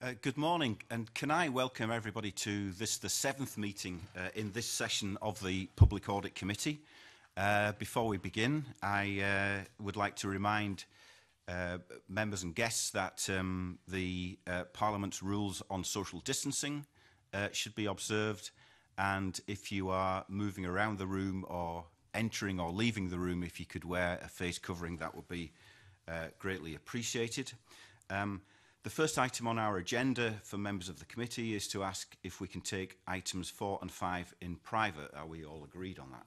Uh, good morning, and can I welcome everybody to this, the seventh meeting uh, in this session of the Public Audit Committee. Uh, before we begin, I uh, would like to remind uh, members and guests that um, the uh, Parliament's rules on social distancing uh, should be observed, and if you are moving around the room or entering or leaving the room, if you could wear a face covering, that would be uh, greatly appreciated. Um, The first item on our agenda for members of the committee is to ask if we can take items four and five in private. Are we all agreed on that?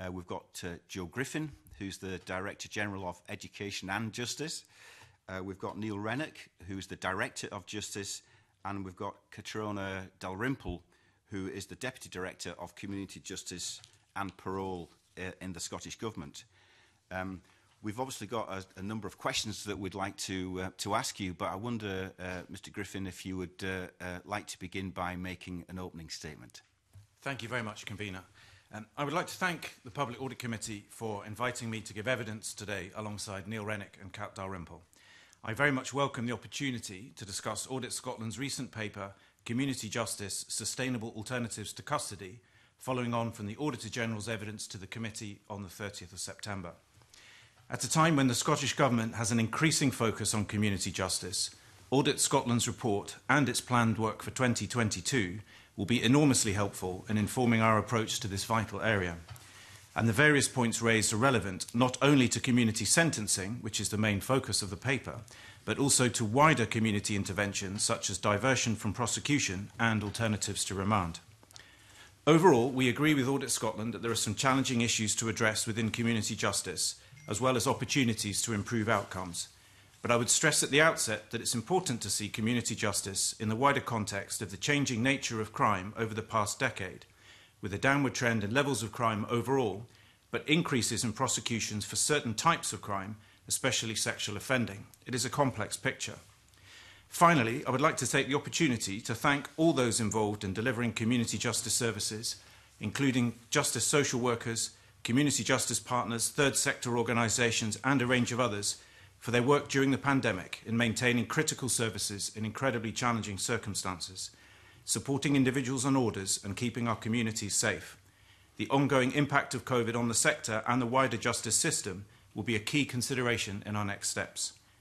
Uh, we've got uh, Joe Griffin, who's the Director General of Education and Justice. Uh, we've got Neil Rennick, who's the Director of Justice, and we've got Katrona Dalrymple, who is the Deputy Director of Community Justice and Parole uh, in the Scottish Government. Um, We've obviously got a, a number of questions that we'd like to uh, to ask you, but I wonder, uh, Mr. Griffin, if you would uh, uh, like to begin by making an opening statement. Thank you very much, Convener. Um, I would like to thank the Public Audit Committee for inviting me to give evidence today alongside Neil Rennick and Kat Dalrymple. I very much welcome the opportunity to discuss Audit Scotland's recent paper, Community Justice Sustainable Alternatives to Custody, following on from the Auditor General's evidence to the committee on the 30th of September. At a time when the Scottish Government has an increasing focus on community justice, Audit Scotland's report and its planned work for 2022 will be enormously helpful in informing our approach to this vital area. And the various points raised are relevant not only to community sentencing, which is the main focus of the paper, but also to wider community interventions such as diversion from prosecution and alternatives to remand. Overall, we agree with Audit Scotland that there are some challenging issues to address within community justice, as well as opportunities to improve outcomes. But I would stress at the outset that it's important to see community justice in the wider context of the changing nature of crime over the past decade, with a downward trend in levels of crime overall, but increases in prosecutions for certain types of crime, especially sexual offending. It is a complex picture. Finally, I would like to take the opportunity to thank all those involved in delivering community justice services, including justice social workers, community justice partners, third sector organisations, and a range of others for their work during the pandemic in maintaining critical services in incredibly challenging circumstances, supporting individuals and orders, and keeping our communities safe. The ongoing impact of COVID on the sector and the wider justice system will be a key consideration in our next steps.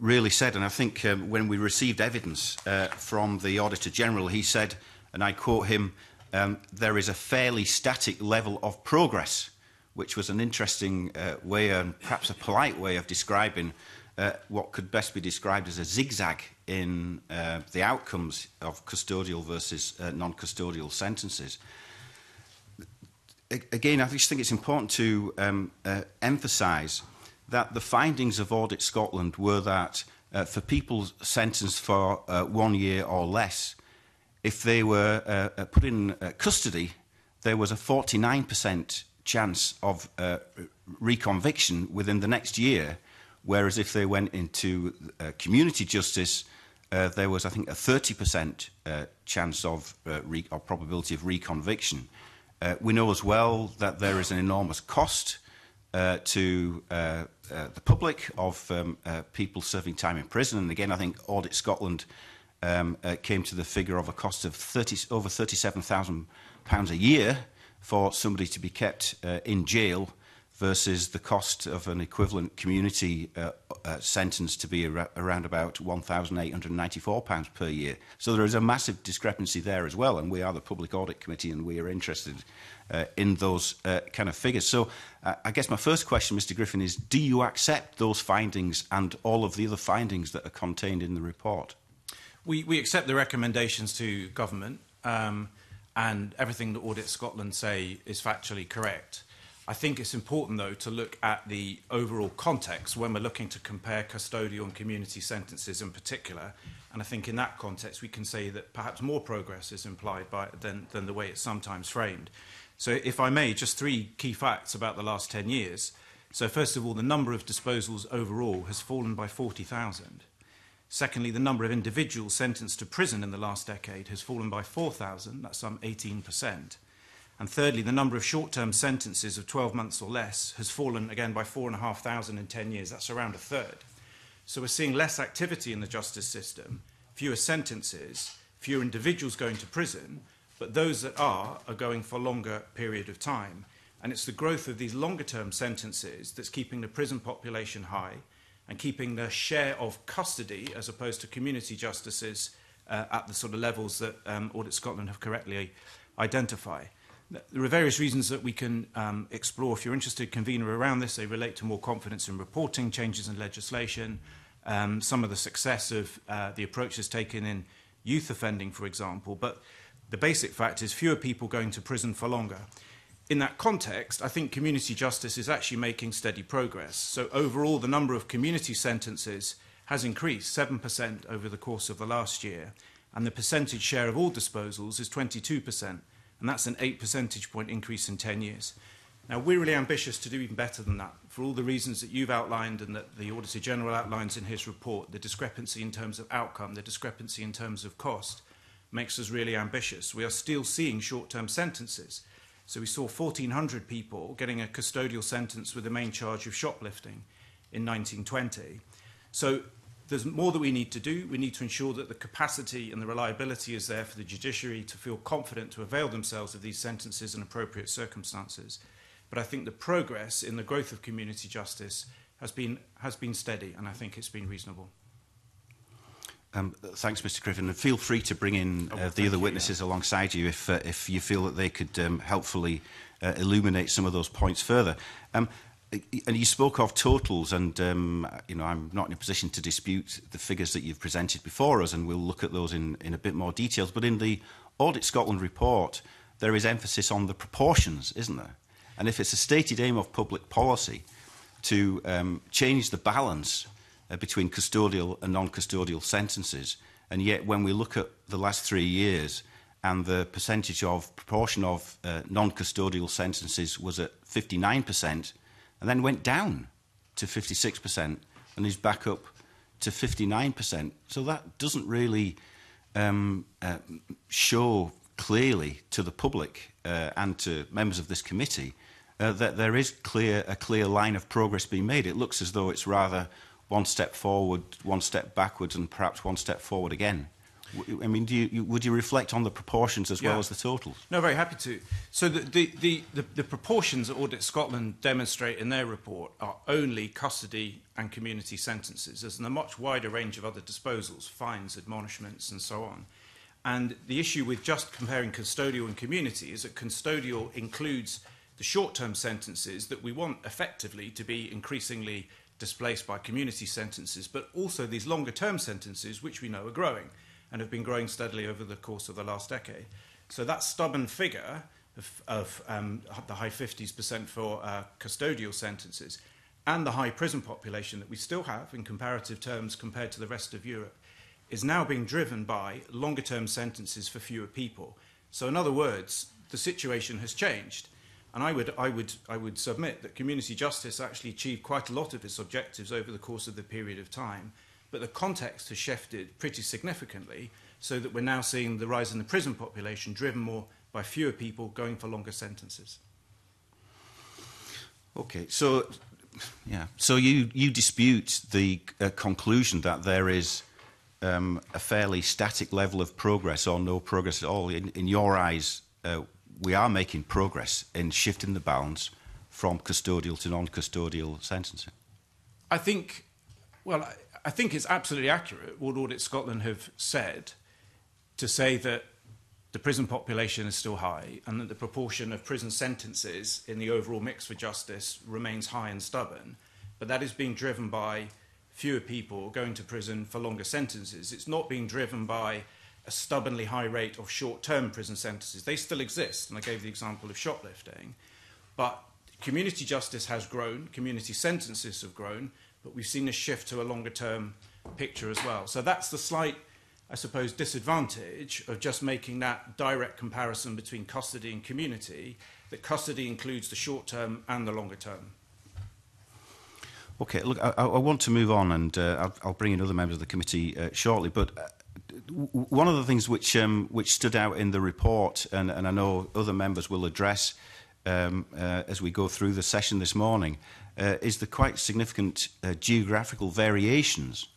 really said, and I think um, when we received evidence uh, from the Auditor General, he said, uh, and I quote him, um, there is a fairly static level of progress, which was an interesting uh, way and perhaps a polite way of describing uh, what could best be described as a zigzag in uh, the outcomes of custodial versus uh, non-custodial sentences. Again, I just think it's important to um, uh, emphasise that the findings of Audit Scotland were that uh, for people sentenced for uh, one year or less, if they were uh, uh, put in uh, custody, there was a 49% chance of uh, reconviction within the next year, whereas if they went into uh, community justice, uh, there was, I think, a 30% uh, chance of uh, re or probability of reconviction. Uh, we know as well that there is an enormous cost uh, to uh, uh, the public of um, uh, people serving time in prison. And again, I think Audit Scotland uh, um, uh, came to the figure of a cost of 30, over £37,000 a year for somebody to be kept uh, in jail versus the cost of an equivalent community uh, uh, sentence to be ar around about £1,894 per year. So there is a massive discrepancy there as well, and we are the Public Audit Committee and we are interested uh, in those uh, kind of figures. So uh, I guess my first question, Mr Griffin, is do you accept those findings and all of the other findings that are contained in the report? we, we accept the recommendations to government um, and everything that Audit Scotland say is factually correct. I think it's important, though, to look at the overall context when we're looking to compare custodial and community sentences in particular. And I think in that context, we can say that perhaps more progress is implied by, than, than the way it's sometimes framed. So if I may, just three key facts about the last 10 years. So first of all, the number of disposals overall has fallen by 40,000. Secondly, the number of individuals sentenced to prison in the last decade has fallen by 4,000, that's some 18%. And thirdly, the number of short term sentences of 12 months or less has fallen again by 4,500 in 10 years, that's around a third. So we're seeing less activity in the justice system, fewer sentences, fewer individuals going to prison, but those that are are going for a longer period of time. And it's the growth of these longer term sentences that's keeping the prison population high and keeping the share of custody as opposed to community justices uh, at the sort of levels that um, Audit Scotland have correctly identified. There are various reasons that we can um, explore. If you're interested, convener around this. They relate to more confidence in reporting, changes in legislation, um, some of the success of uh, the approaches taken in youth offending, for example. But the basic fact is fewer people going to prison for longer in that context, I think community justice is actually making steady progress. So overall, the number of community sentences has increased 7% over the course of the last year, and the percentage share of all disposals is 22%, and that's an 8 percentage point increase in 10 years. Now, we're really ambitious to do even better than that. For all the reasons that you've outlined and that the Auditor General outlines in his report, the discrepancy in terms of outcome, the discrepancy in terms of cost, makes us really ambitious. We are still seeing short-term sentences – So we saw 1,400 people getting a custodial sentence with the main charge of shoplifting in 1920. So there's more that we need to do. We need to ensure that the capacity and the reliability is there for the judiciary to feel confident to avail themselves of these sentences in appropriate circumstances. But I think the progress in the growth of community justice has been, has been steady, and I think it's been reasonable. Um, thanks, Mr. Griffin, and feel free to bring in oh, uh, oh, well, the other witnesses yeah. alongside you if uh, if you feel that they could um, helpfully uh, illuminate some of those points further. Um, and you spoke of totals, and um, you know I'm not in a position to dispute the figures that you've presented before us, and we'll look at those in, in a bit more details. But in the Audit Scotland report, there is emphasis on the proportions, isn't there? And if it's a stated aim of public policy to um, change the balance uh, between custodial and non-custodial sentences. And yet, when we look at the last three years and the percentage of proportion of uh, non-custodial sentences was at 59%, and then went down to 56%, and is back up to 59%. So that doesn't really um, uh, show clearly to the public uh, and to members of this committee uh, that there is clear a clear line of progress being made. It looks as though it's rather one step forward, one step backwards, and perhaps one step forward again. I mean, do you, you, would you reflect on the proportions as yeah. well as the totals? No, very happy to. So the, the, the, the, the proportions that Audit Scotland demonstrate in their report are only custody and community sentences. There's a much wider range of other disposals, fines, admonishments, and so on. And the issue with just comparing custodial and community is that custodial includes the short-term sentences that we want effectively to be increasingly – displaced by community sentences, but also these longer term sentences, which we know are growing and have been growing steadily over the course of the last decade. So that stubborn figure of, of um, the high 50% for uh, custodial sentences and the high prison population that we still have in comparative terms compared to the rest of Europe is now being driven by longer term sentences for fewer people. So, in other words, the situation has changed. And I would, I, would, I would submit that community justice actually achieved quite a lot of its objectives over the course of the period of time, but the context has shifted pretty significantly so that we're now seeing the rise in the prison population driven more by fewer people going for longer sentences. Okay, so yeah, so you you dispute the uh, conclusion that there is um, a fairly static level of progress or no progress at all. In, in your eyes, uh, we are making progress in shifting the balance from custodial to non-custodial sentencing. I think, well, I, I think it's absolutely accurate what Audit Scotland have said to say that the prison population is still high and that the proportion of prison sentences in the overall mix for justice remains high and stubborn, but that is being driven by fewer people going to prison for longer sentences. It's not being driven by a stubbornly high rate of short term prison sentences. They still exist, and I gave the example of shoplifting. But community justice has grown, community sentences have grown, but we've seen a shift to a longer term picture as well. So that's the slight, I suppose, disadvantage of just making that direct comparison between custody and community, that custody includes the short term and the longer term. Okay, look, I, I want to move on and uh, I'll, I'll bring in other members of the committee uh, shortly, but uh, one of the things which um, which stood out in the report, and, and I know other members will address um, uh, as we go through the session this morning, uh, is the quite significant uh, geographical variations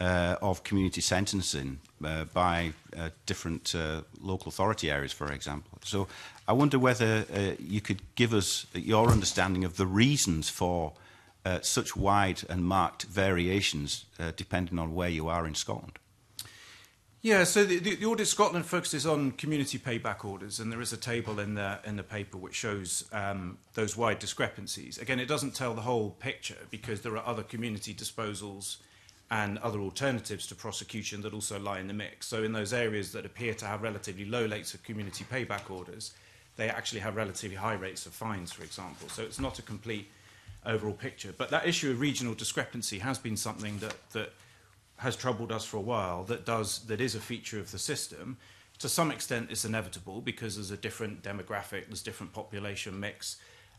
uh, of community sentencing uh, by uh, different uh, local authority areas, for example. So I wonder whether uh, you could give us your understanding of the reasons for uh, such wide and marked variations uh, depending on where you are in Scotland. Yeah, so the, the, the, Audit Scotland focuses on community payback orders, and there is a table in the in the paper which shows um, those wide discrepancies. Again, it doesn't tell the whole picture because there are other community disposals and other alternatives to prosecution that also lie in the mix. So, in those areas that appear to have relatively low rates of community payback orders, they actually have relatively high rates of fines, for example. So, it's not a complete overall picture. But that issue of regional discrepancy has been something that that has troubled us for a while that does that is a feature of the system. To some extent, it's inevitable because there's a different demographic, there's different population mix,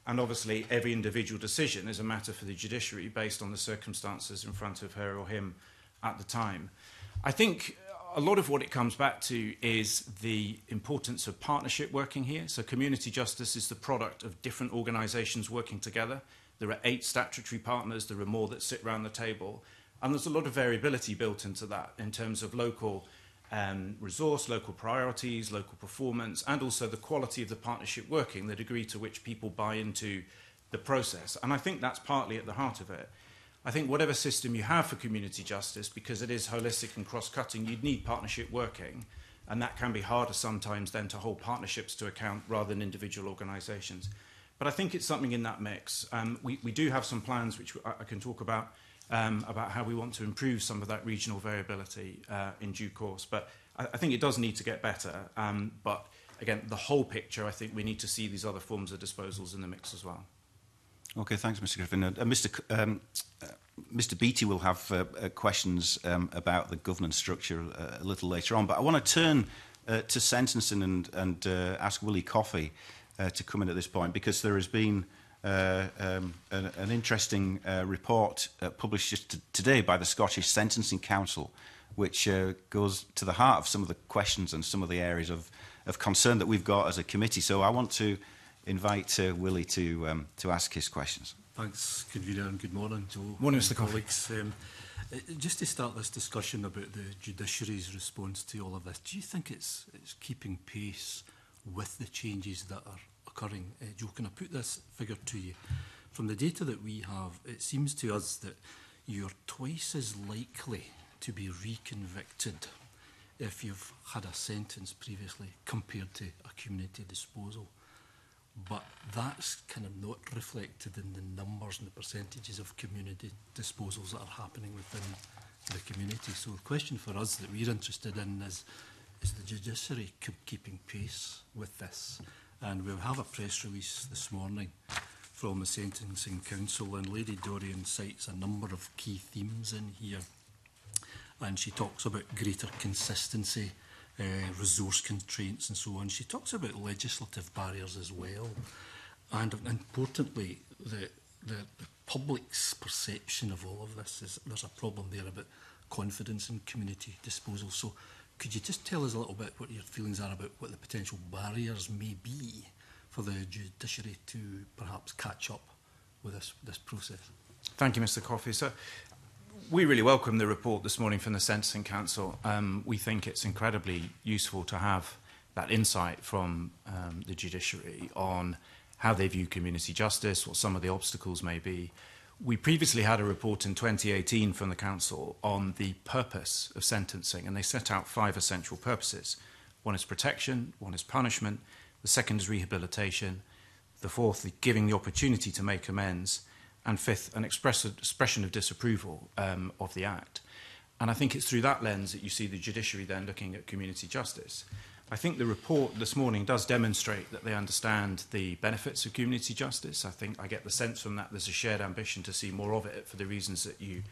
and obviously every individual decision is a matter for the judiciary based on the circumstances in front of her or him at the time. I think a lot of what it comes back to is the importance of partnership working here. So, community justice is the product of different organisations working together. There are eight statutory partners, there are more that sit around the table. And there's a lot of variability built into that in terms of local um, resource, local priorities, local performance, and also the quality of the partnership working, the degree to which people buy into the process. And I think that's partly at the heart of it. I think whatever system you have for community justice, because it is holistic and cross cutting, you'd need partnership working. And that can be harder sometimes than to hold partnerships to account rather than individual organizations. But I think it's something in that mix. Um, we, we do have some plans which I, I can talk about um, about how we want to improve some of that regional variability uh, in due course. But I, I think it does need to get better. Um, but again, the whole picture, I think we need to see these other forms of disposals in the mix as well. Okay, thanks, Mr. Griffin. Uh, uh Mr. C um, uh, Mr. Beattie will have uh, uh, questions um, about the governance structure uh, a little later on, but I want to turn uh, to sentencing and, and uh, ask Willie Coffey uh, to come in at this point because there has been uh, uh, um, an, an interesting uh, report uh, published just today by the Scottish Sentencing Council, which uh, goes to the heart of some of the questions and some of the areas of, of concern that we've got as a committee. So I want to invite uh, Willie to, um, to ask his questions. Thanks, Convener, and good morning, Joe. Morning, Mr. Colleagues. Um, uh, just to start this discussion about the judiciary's response to all of this, do you think it's, it's keeping pace with the changes that are occurring. Uh, Joe, can I put this figure to you? From the data that we have, it seems to us that you're twice as likely to be reconvicted if you've had a sentence previously compared to a community disposal. But that's kind of not reflected in the numbers and the percentages of community disposals that are happening within the community. So the question for us that we're interested in is, is the judiciary keeping pace with this? And we'll have a press release this morning from the Sentencing Council, and Lady Dorian cites a number of key themes in here. And she talks about greater consistency, uh, resource constraints, and so on. She talks about legislative barriers as well. And importantly, the, the, the public's perception of all of this is there's a problem there about confidence in community disposal. So Could you just tell us a little bit what your feelings are about what the potential barriers may be for the judiciary to perhaps catch up with this, this process? Thank you, Mr. Coffey. So, we really welcome the report this morning from the Sentencing Council. Um, we think it's incredibly useful to have that insight from um, the judiciary on how they view community justice, what some of the obstacles may be, We previously had a report in 2018 from the Council on the purpose of sentencing, and they set out five essential purposes. One is protection, one is punishment, the second is rehabilitation, the fourth, the giving the opportunity to make amends, and fifth, an express, expression of disapproval um, of the Act. And I think it's through that lens that you see the judiciary then looking at community justice. Mm. I think the report this morning does demonstrate that they understand the benefits of community justice. I think I get the sense from that there's a shared ambition to see more of it for the reasons that you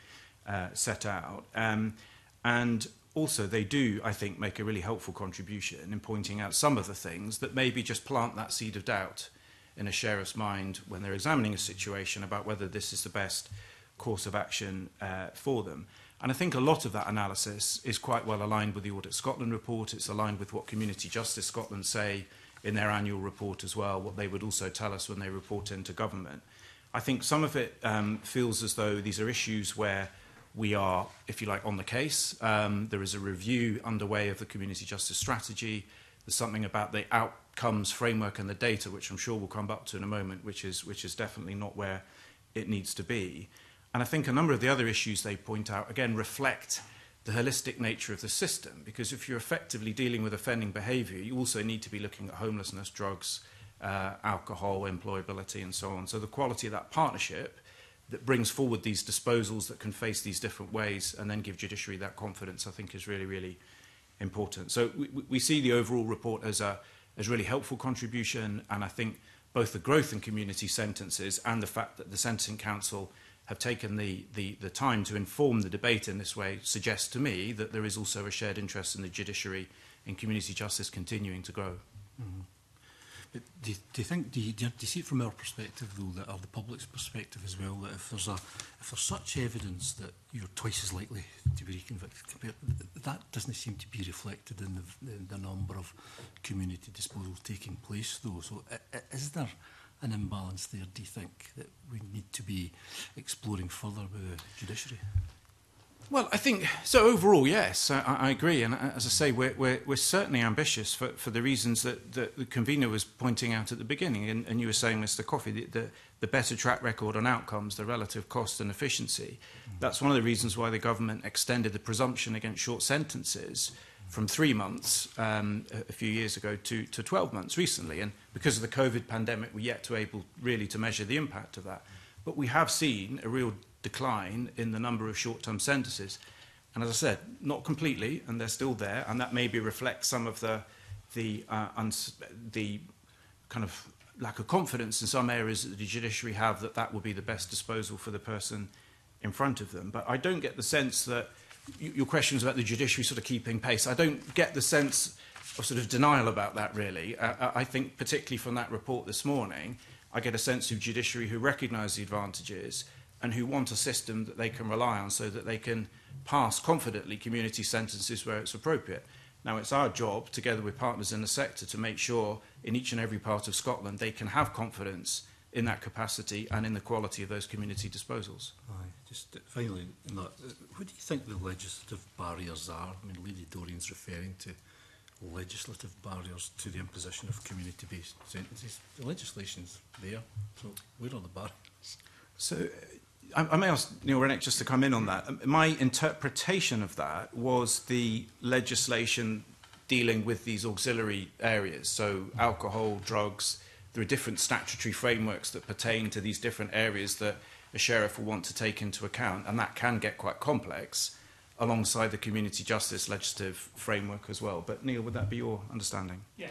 uh, set out. Um, and also, they do, I think, make a really helpful contribution in pointing out some of the things that maybe just plant that seed of doubt in a sheriff's mind when they're examining a situation about whether this is the best course of action uh, for them. And I think a lot of that analysis is quite well aligned with the Audit Scotland report. It's aligned with what Community Justice Scotland say in their annual report as well, what they would also tell us when they report into government. I think some of it um, feels as though these are issues where we are, if you like, on the case. Um, there is a review underway of the community justice strategy. There's something about the outcomes framework and the data, which I'm sure we'll come up to in a moment, which is which is definitely not where it needs to be. And I think a number of the other issues they point out, again, reflect the holistic nature of the system. Because if you're effectively dealing with offending behaviour, you also need to be looking at homelessness, drugs, uh, alcohol, employability, and so on. So the quality of that partnership that brings forward these disposals that can face these different ways and then give judiciary that confidence, I think is really, really important. So we, we see the overall report as a as really helpful contribution, and I think both the growth in community sentences and the fact that the sentencing council – have taken the, the, the time to inform the debate in this way suggests to me that there is also a shared interest in the judiciary and community justice continuing to grow. Mm -hmm. But do, you, do you think do you, do you see it from our perspective though that or the public's perspective as well that if there's a if there's such evidence that you're twice as likely to be reconvicted compared that doesn't seem to be reflected in the, the, the number of community disposals taking place though so is there an imbalance there, do you think, that we need to be exploring further with the judiciary? Well, I think so. Overall, yes, I, I agree. And uh, as I say, we're, we're, we're certainly ambitious for, for the reasons that, that the convener was pointing out at the beginning. And, and you were saying, Mr. Coffey, the, the, the better track record on outcomes, the relative cost and efficiency. Mm. That's one of the reasons why the government extended the presumption against short sentences from three months um, a few years ago to, to 12 months recently. And because of the COVID pandemic, we're yet to able really to measure the impact of that. But we have seen a real decline in the number of short-term sentences. And as I said, not completely, and they're still there. And that maybe reflects some of the, the, uh, the kind of lack of confidence in some areas that the judiciary have that that will be the best disposal for the person in front of them. But I don't get the sense that your questions about the judiciary sort of keeping pace, I don't get the sense of sort of denial about that, really. Uh, I think, particularly from that report this morning, I get a sense of judiciary who recognise the advantages and who want a system that they can rely on so that they can pass confidently community sentences where it's appropriate. Now, it's our job, together with partners in the sector, to make sure in each and every part of Scotland they can have confidence in that capacity and in the quality of those community disposals. Aye. Just uh, finally, that, uh, what do you think the legislative barriers are? I mean, Lady Dorian's referring to legislative barriers to the imposition of community-based sentences. The legislation's there, so where are the barriers? So uh, I, I may ask Neil Rennick just to come in on that. Um, my interpretation of that was the legislation dealing with these auxiliary areas, so alcohol, drugs, there are different statutory frameworks that pertain to these different areas that a sheriff will want to take into account, and that can get quite complex alongside the community justice legislative framework as well. But Neil, would that be your understanding? Yeah,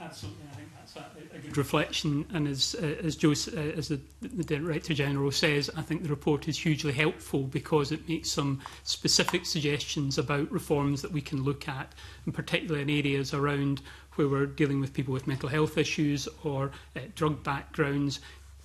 absolutely. I think that's a, a good reflection. And as uh, as Joe, uh, as the, the Director General says, I think the report is hugely helpful because it makes some specific suggestions about reforms that we can look at, and particularly in areas around where we're dealing with people with mental health issues or uh, drug backgrounds,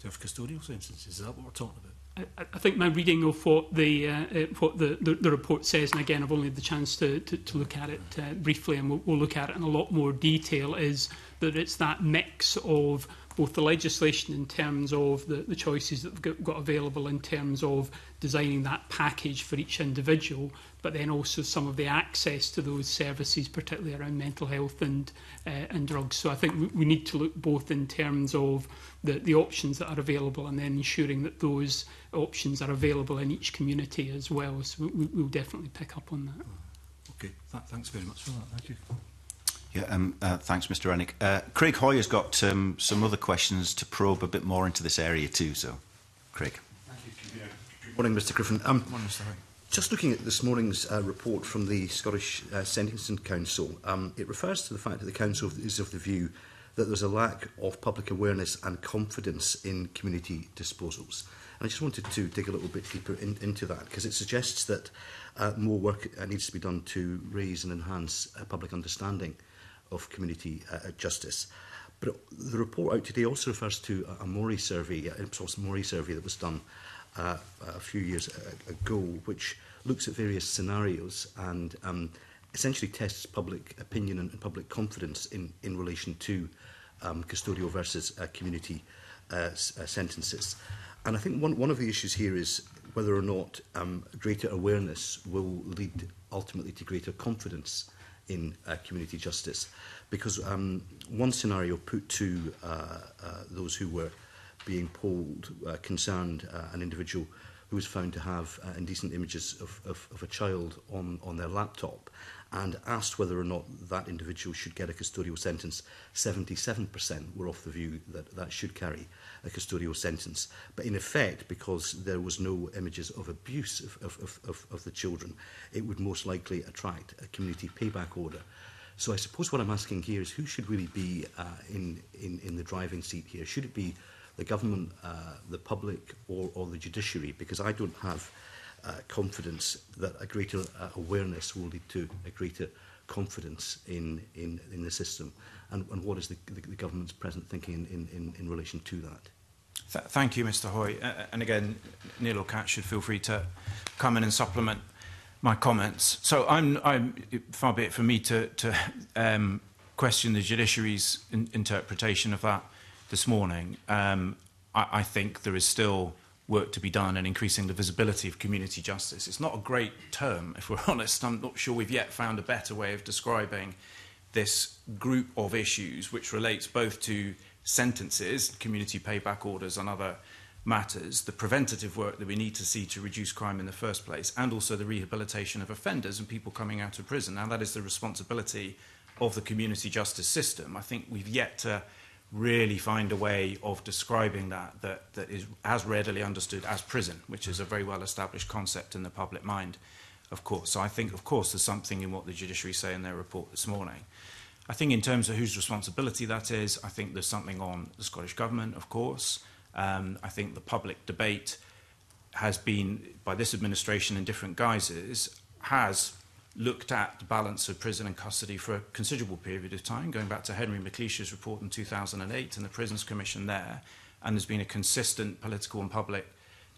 to have custodial sentences. Is that what we're talking about? I, I think my reading of what the uh, uh, what the, the, the report says, and again, I've only had the chance to, to, to look at it uh, briefly, and we'll, we'll look at it in a lot more detail, is that it's that mix of both the legislation in terms of the, the choices that we've got, got available in terms of designing that package for each individual, but then also some of the access to those services, particularly around mental health and uh, and drugs. So I think we, we need to look both in terms of the, the options that are available and then ensuring that those options are available in each community as well. So we, we'll definitely pick up on that. Okay, Th thanks very much for that. Thank you. Yeah, um, uh, thanks, Mr. Rennick. Uh, Craig Hoyer's got um, some other questions to probe a bit more into this area too. So, Craig. Thank you. Good morning, Mr. Griffin. Um, Good morning, Mr. Just looking at this morning's uh, report from the Scottish uh, Sentencing Council, um, it refers to the fact that the Council is of the view that there's a lack of public awareness and confidence in community disposals. And I just wanted to dig a little bit deeper in, into that because it suggests that uh, more work uh, needs to be done to raise and enhance uh, public understanding of community uh, uh justice. But the report out today also refers to a, a Mori survey, an uh, Ipsos Mori survey that was done uh, uh, a few years ago, which looks at various scenarios and um, essentially tests public opinion and public confidence in, in relation to um, custodial versus uh, community uh, uh, sentences. And I think one, one of the issues here is whether or not um, greater awareness will lead ultimately to greater confidence in uh, community justice. Because um, one scenario put to uh, uh, those who were being polled uh, concerned uh, an individual who was found to have uh, indecent images of, of, of a child on, on their laptop and asked whether or not that individual should get a custodial sentence, 77% were of the view that that should carry a custodial sentence. But in effect, because there was no images of abuse of, of, of, of the children, it would most likely attract a community payback order. So I suppose what I'm asking here is who should really be uh, in, in, in the driving seat here? Should it be the government, uh, the public, or, or the judiciary, because I don't have uh, confidence that a greater uh, awareness will lead to a greater confidence in, in, in the system. And, and what is the, the, the government's present thinking in, in, in relation to that? Th thank you, Mr. Hoy. Uh, and again, Neil or Kat should feel free to come in and supplement my comments. So I'm, I'm far be it for me to, to um, question the judiciary's in interpretation of that this morning, um, I, I think there is still work to be done in increasing the visibility of community justice. It's not a great term, if we're honest. I'm not sure we've yet found a better way of describing this group of issues, which relates both to sentences, community payback orders, and other matters, the preventative work that we need to see to reduce crime in the first place, and also the rehabilitation of offenders and people coming out of prison. Now, that is the responsibility of the community justice system. I think we've yet to. Uh, really find a way of describing that that, that is as readily understood as prison, which is a very well established concept in the public mind, of course. So I think, of course, there's something in what the judiciary say in their report this morning. I think in terms of whose responsibility that is, I think there's something on the Scottish Government, of course. Um, I think the public debate has been, by this administration in different guises, has looked at the balance of prison and custody for a considerable period of time, going back to Henry McLeish's report in 2008 and the Prisons Commission there, and there's been a consistent political and public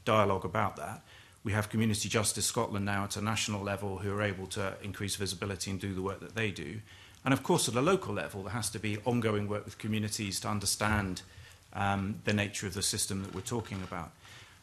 dialogue about that. We have Community Justice Scotland now at a national level who are able to increase visibility and do the work that they do. And of course, at a local level, there has to be ongoing work with communities to understand um, the nature of the system that we're talking about.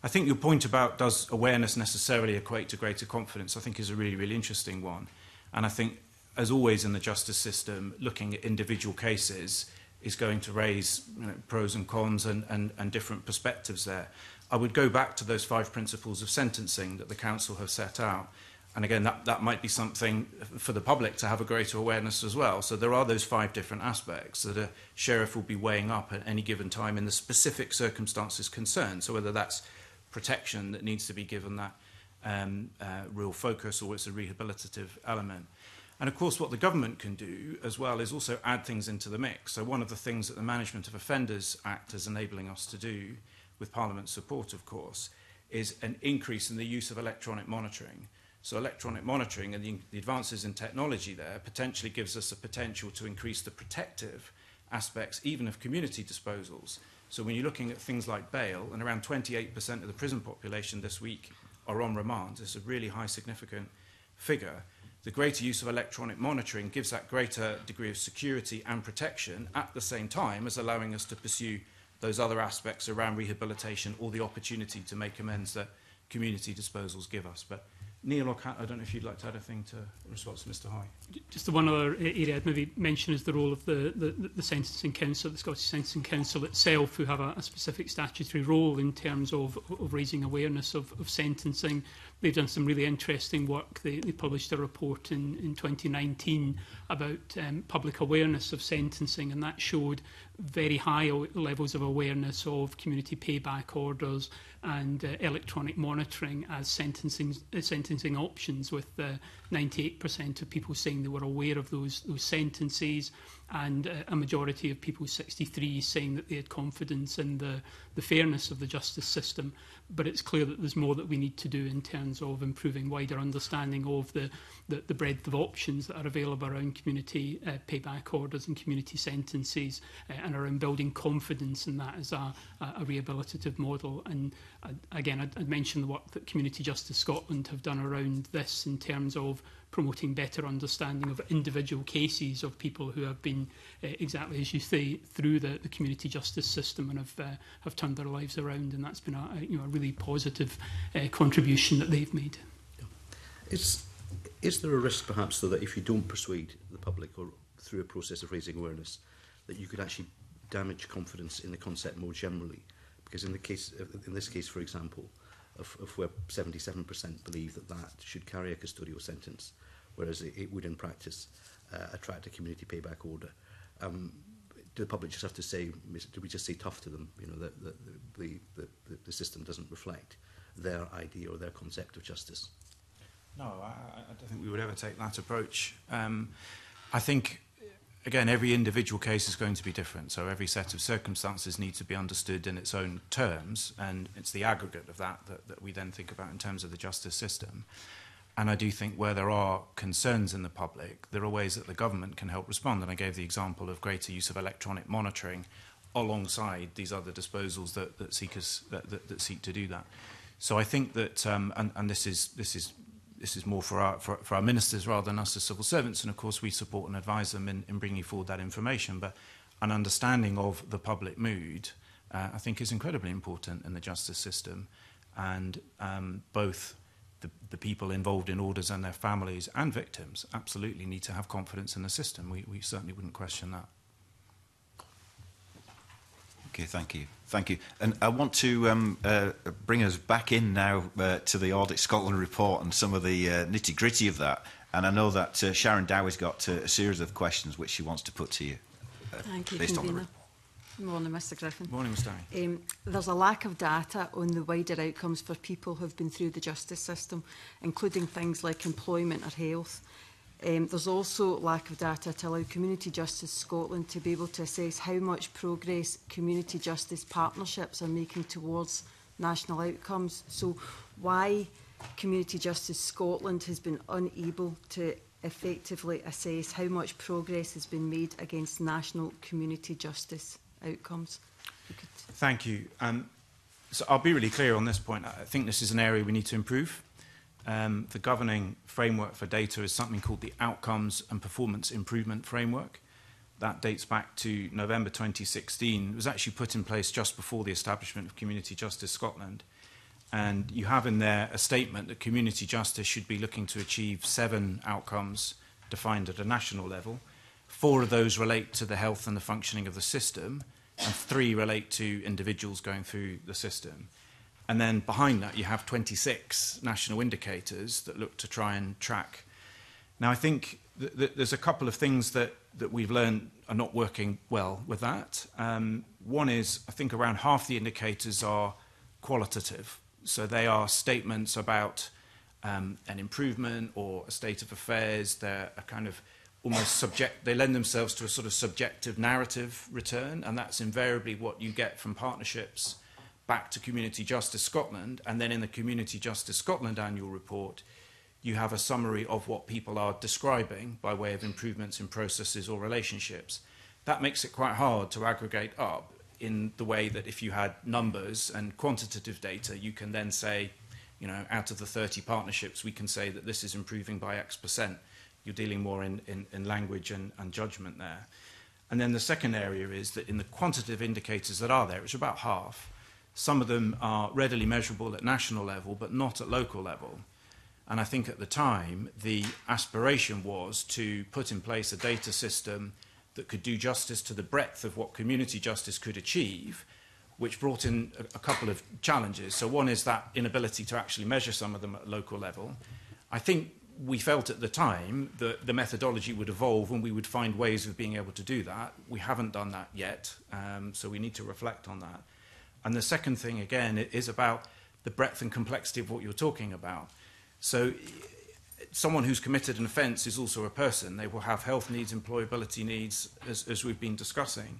I think your point about does awareness necessarily equate to greater confidence, I think is a really, really interesting one. And I think, as always in the justice system, looking at individual cases is going to raise you know, pros and cons and, and, and different perspectives there. I would go back to those five principles of sentencing that the council have set out. And again, that, that might be something for the public to have a greater awareness as well. So there are those five different aspects that a sheriff will be weighing up at any given time in the specific circumstances concerned. So whether that's protection that needs to be given that um, uh, real focus or it's a rehabilitative element. And of course, what the government can do as well is also add things into the mix. So, one of the things that the Management of Offenders Act is enabling us to do, with Parliament's support, of course, is an increase in the use of electronic monitoring. So, electronic monitoring and the, the advances in technology there potentially gives us a potential to increase the protective aspects, even of community disposals. So when you're looking at things like bail, and around 28% of the prison population this week are on remand, it's a really high significant figure. The greater use of electronic monitoring gives that greater degree of security and protection at the same time as allowing us to pursue those other aspects around rehabilitation or the opportunity to make amends that community disposals give us. But Neil or Kat, I don't know if you'd like to add a thing to response to Mr High. Just the one other area I'd maybe mention is the role of the, the, the Sentencing Council, the Scottish Sentencing Council itself, who have a, a specific statutory role in terms of, of raising awareness of, of sentencing they've done some really interesting work. They, they published a report in, in 2019 about um, public awareness of sentencing, and that showed very high levels of awareness of community payback orders and uh, electronic monitoring as sentencing, uh, sentencing options, with uh, 98% of people saying they were aware of those, those sentences, and uh, a majority of people, 63, saying that they had confidence in the, the fairness of the justice system but it's clear that there's more that we need to do in terms of improving wider understanding of the, the, the breadth of options that are available around community uh, payback orders and community sentences uh, and around building confidence in that as a, a rehabilitative model. And uh, again, I'd, I'd mentioned the work that Community Justice Scotland have done around this in terms of promoting better understanding of individual cases of people who have been, uh, exactly as you say, through the, the community justice system and have, uh, have turned their lives around. And that's been a, a, you know, a really positive uh, contribution that they've made. Yeah. Is, is there a risk, perhaps, though, that if you don't persuade the public or through a process of raising awareness, that you could actually damage confidence in the concept more generally? Because in the case, in this case, for example, of, of where 77% believe that that should carry a custodial sentence, whereas it, it would in practice uh, attract a community payback order. Um, do the public just have to say, do we just say tough to them, you know, that, that the, the, the, the system doesn't reflect their idea or their concept of justice? No, I, I don't think we would ever take that approach. Um, I think again, every individual case is going to be different. So every set of circumstances need to be understood in its own terms. And it's the aggregate of that that, that we then think about in terms of the justice system. And I do think where there are concerns in the public, there are ways that the government can help respond. And I gave the example of greater use of electronic monitoring alongside these other disposals that, that, seek, us, that, that, that seek to do that. So I think that, um, and, and this is this is this is more for our, for, for our ministers rather than us as civil servants. And of course, we support and advise them in, in bringing forward that information. But an understanding of the public mood, uh, I think, is incredibly important in the justice system. And um, both the, the people involved in orders and their families and victims absolutely need to have confidence in the system. We, we certainly wouldn't question that. Okay, thank you. Thank you. And I want to um, uh, bring us back in now uh, to the Audit Scotland report and some of the uh, nitty gritty of that. And I know that uh, Sharon Dowie's got uh, a series of questions which she wants to put to you. Uh, Thank you, based Convener. on the Morning, Mr Griffin. Morning, Mr. Dowie. Um, there's a lack of data on the wider outcomes for people who've been through the justice system, including things like employment or health. Um, there's also lack of data to allow Community Justice Scotland to be able to assess how much progress community justice partnerships are making towards national outcomes. So why Community Justice Scotland has been unable to effectively assess how much progress has been made against national community justice outcomes. Thank you. Um, so I'll be really clear on this point. I think this is an area we need to improve um, the governing framework for data is something called the Outcomes and Performance Improvement Framework. That dates back to November 2016. It was actually put in place just before the establishment of Community Justice Scotland. And you have in there a statement that community justice should be looking to achieve seven outcomes defined at a national level. Four of those relate to the health and the functioning of the system, and three relate to individuals going through the system. And then behind that, you have 26 national indicators that look to try and track. Now, I think th th there's a couple of things that, that we've learned are not working well with that. Um, one is, I think around half the indicators are qualitative. So they are statements about um, an improvement or a state of affairs. They're a kind of almost subject, they lend themselves to a sort of subjective narrative return, and that's invariably what you get from partnerships back to Community Justice Scotland, and then in the Community Justice Scotland annual report, you have a summary of what people are describing by way of improvements in processes or relationships. That makes it quite hard to aggregate up in the way that if you had numbers and quantitative data, you can then say, you know, out of the 30 partnerships, we can say that this is improving by X percent. You're dealing more in, in, in language and, and judgment there. And then the second area is that in the quantitative indicators that are there, which are about half, Some of them are readily measurable at national level, but not at local level. And I think at the time, the aspiration was to put in place a data system that could do justice to the breadth of what community justice could achieve, which brought in a, a couple of challenges. So, one is that inability to actually measure some of them at local level. I think we felt at the time that the methodology would evolve and we would find ways of being able to do that. We haven't done that yet, um, so we need to reflect on that. And the second thing, again, is about the breadth and complexity of what you're talking about. So someone who's committed an offence is also a person. They will have health needs, employability needs, as, as we've been discussing.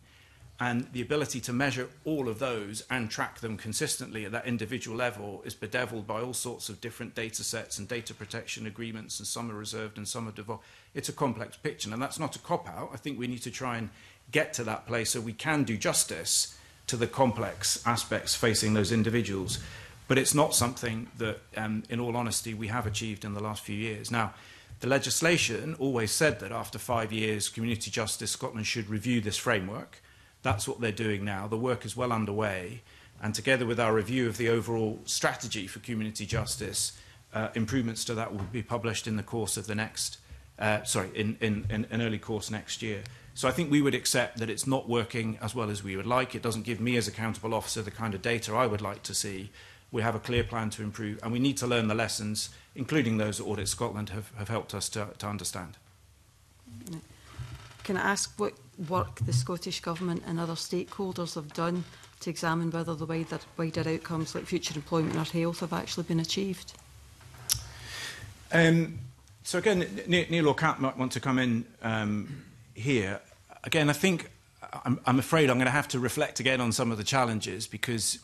And the ability to measure all of those and track them consistently at that individual level is bedeviled by all sorts of different data sets and data protection agreements, and some are reserved and some are devolved. It's a complex picture, and that's not a cop out. I think we need to try and get to that place so we can do justice to the complex aspects facing those individuals. But it's not something that, um, in all honesty, we have achieved in the last few years. Now, the legislation always said that after five years, Community Justice Scotland should review this framework. That's what they're doing now. The work is well underway. And together with our review of the overall strategy for community justice, uh, improvements to that will be published in the course of the next, uh, sorry, in, in, in an early course next year. So I think we would accept that it's not working as well as we would like. It doesn't give me as accountable officer the kind of data I would like to see. We have a clear plan to improve and we need to learn the lessons, including those that Audit Scotland have, have helped us to, to understand. Can I ask what work the Scottish Government and other stakeholders have done to examine whether the wider, wider outcomes like future employment or health have actually been achieved? Um, so again, Neil or Kat might want to come in um, here, again, I think I'm, I'm afraid I'm going to have to reflect again on some of the challenges because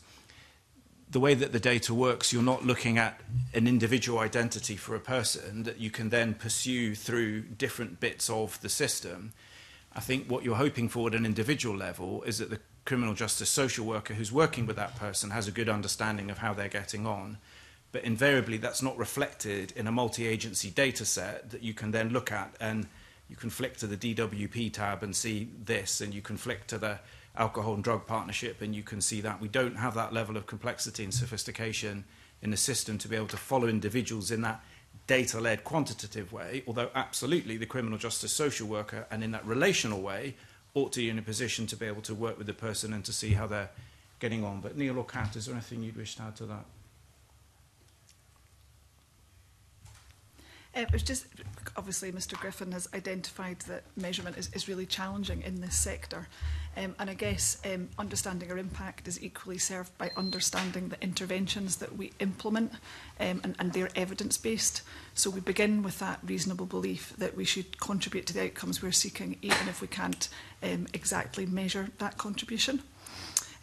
the way that the data works, you're not looking at an individual identity for a person that you can then pursue through different bits of the system. I think what you're hoping for at an individual level is that the criminal justice social worker who's working with that person has a good understanding of how they're getting on. But invariably, that's not reflected in a multi agency data set that you can then look at and you can flick to the DWP tab and see this, and you can flick to the alcohol and drug partnership and you can see that. We don't have that level of complexity and sophistication in the system to be able to follow individuals in that data led quantitative way, although absolutely the criminal justice social worker and in that relational way ought to be in a position to be able to work with the person and to see how they're getting on. But Neil or Kat, is there anything you'd wish to add to that? Eh, It was just obviously Mr Griffin has identified that measurement is, is really challenging in this sector. Um, and I guess um, understanding our impact is equally served by understanding the interventions that we implement um, and, and they're evidence-based. So we begin with that reasonable belief that we should contribute to the outcomes we're seeking, even if we can't um, exactly measure that contribution.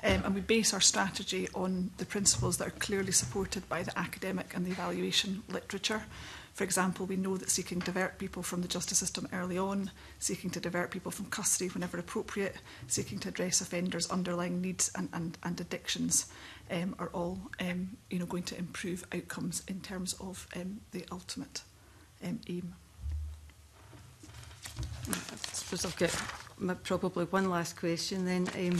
Um, and we base our strategy on the principles that are clearly supported by the academic and the evaluation literature. For example, we know that seeking to divert people from the justice system early on, seeking to divert people from custody whenever appropriate, seeking to address offenders' underlying needs and, and, and addictions um, are all um, you know, going to improve outcomes in terms of um, the ultimate um, aim. I My, I've got probably one last question then. Um,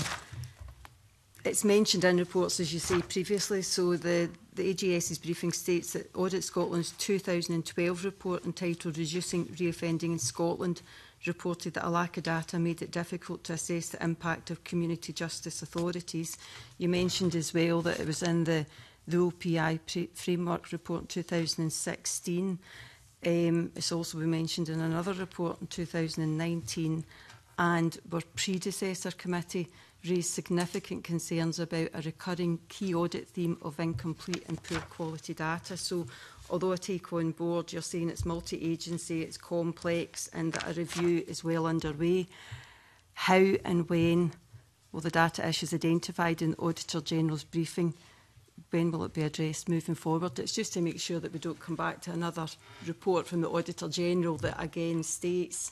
it's mentioned in reports, as you say previously, so the, the AGS's briefing states that Audit Scotland's 2012 report entitled Reducing Reoffending in Scotland reported that a lack of data made it difficult to assess the impact of community justice authorities. You mentioned as well that it was in the, the OPI framework report in 2016. Um, it's also been mentioned in another report in 2019 and were predecessor committee raised significant concerns about a recurring key audit theme of incomplete and poor quality data. So although I take on board, you're saying it's multi-agency, it's complex and that a review is well underway. How and when will the data issues identified in the Auditor General's briefing when will it be addressed moving forward? It's just to make sure that we don't come back to another report from the Auditor General that again states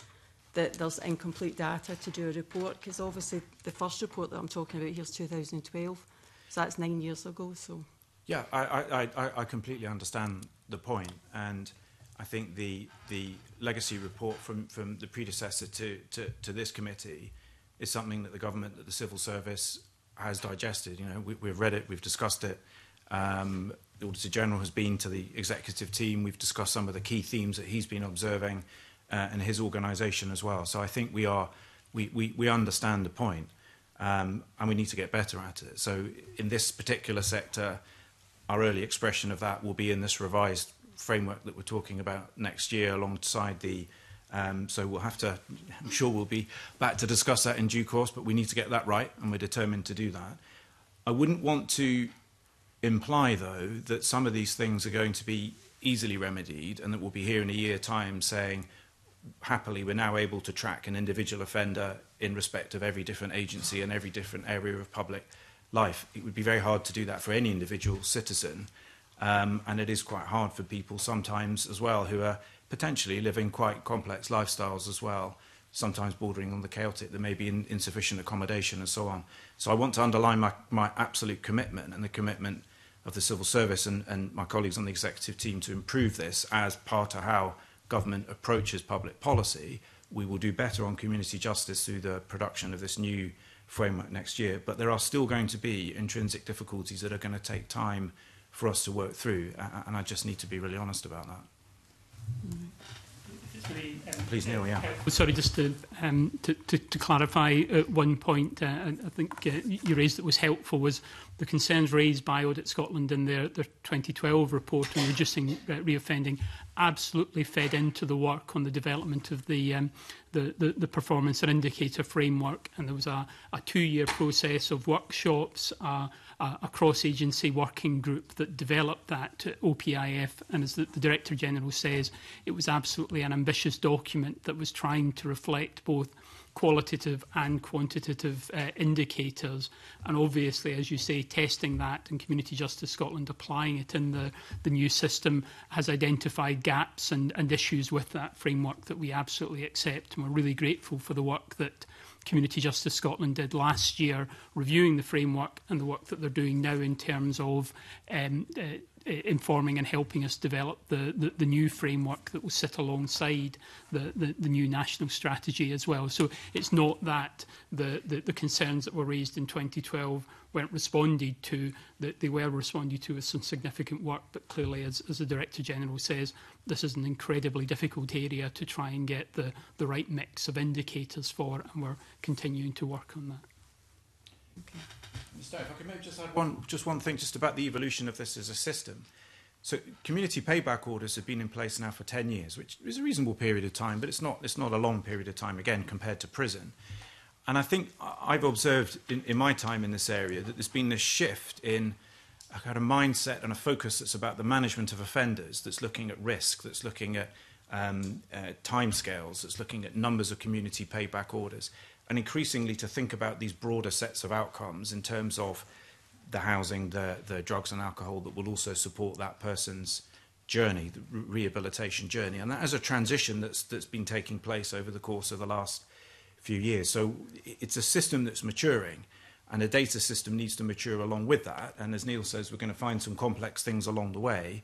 that there's incomplete data to do a report because obviously the first report that I'm talking about here is 2012, so that's nine years ago. So yeah, I, I, I I completely understand the point, and I think the the legacy report from from the predecessor to to, to this committee is something that the government, that the civil service has digested. You know, we, we've read it, we've discussed it. Um, the Auditor General has been to the executive team. We've discussed some of the key themes that he's been observing uh, and his organisation as well. So I think we are we we, we understand the point, um, and we need to get better at it. So in this particular sector, our early expression of that will be in this revised framework that we're talking about next year, alongside the. Um, so we'll have to, I'm sure we'll be back to discuss that in due course, but we need to get that right, and we're determined to do that. I wouldn't want to imply, though, that some of these things are going to be easily remedied and that we'll be here in a year time saying happily we're now able to track an individual offender in respect of every different agency and every different area of public life. It would be very hard to do that for any individual citizen. Um, and it is quite hard for people sometimes as well who are potentially living quite complex lifestyles as well, sometimes bordering on the chaotic. There may be in, insufficient accommodation and so on. So I want to underline my, my absolute commitment and the commitment of the civil service and, and my colleagues on the executive team to improve this as part of how government approaches public policy. We will do better on community justice through the production of this new framework next year, but there are still going to be intrinsic difficulties that are going to take time for us to work through, and I just need to be really honest about that. Um, Please, Neil, yeah. Uh, uh, sorry, just to, um, to, to, to clarify uh, one point uh, I think uh, you raised that was helpful was the concerns raised by Audit Scotland in their, their 2012 report on reducing uh, reoffending absolutely fed into the work on the development of the, um, the, the, the performance and indicator framework. And there was a, a two-year process of workshops, uh, a, a cross-agency working group that developed that OPIF. And as the, the Director General says, it was absolutely an ambitious document that was trying to reflect both qualitative and quantitative uh, indicators. And obviously, as you say, testing that and Community Justice Scotland applying it in the, the new system has identified gaps and, and issues with that framework that we absolutely accept. And we're really grateful for the work that Community Justice Scotland did last year, reviewing the framework and the work that they're doing now in terms of um, uh, informing and helping us develop the, the, the, new framework that will sit alongside the, the, the, new national strategy as well. So it's not that the, the, the concerns that were raised in 2012 weren't responded to, that they were responded to with some significant work, but clearly, as, as the Director General says, this is an incredibly difficult area to try and get the, the right mix of indicators for, and we're continuing to work on that. Okay. Mr. If I can maybe just add one, just one thing just about the evolution of this as a system. So community payback orders have been in place now for 10 years, which is a reasonable period of time, but it's not, it's not a long period of time, again, compared to prison. And I think I've observed in, in my time in this area that there's been this shift in a kind of mindset and a focus that's about the management of offenders, that's looking at risk, that's looking at um, uh, timescales, that's looking at numbers of community payback orders and increasingly to think about these broader sets of outcomes in terms of the housing, the, the drugs and alcohol that will also support that person's journey, the rehabilitation journey. And that is a transition that's, that's been taking place over the course of the last few years. So it's a system that's maturing and a data system needs to mature along with that. And as Neil says, we're going to find some complex things along the way,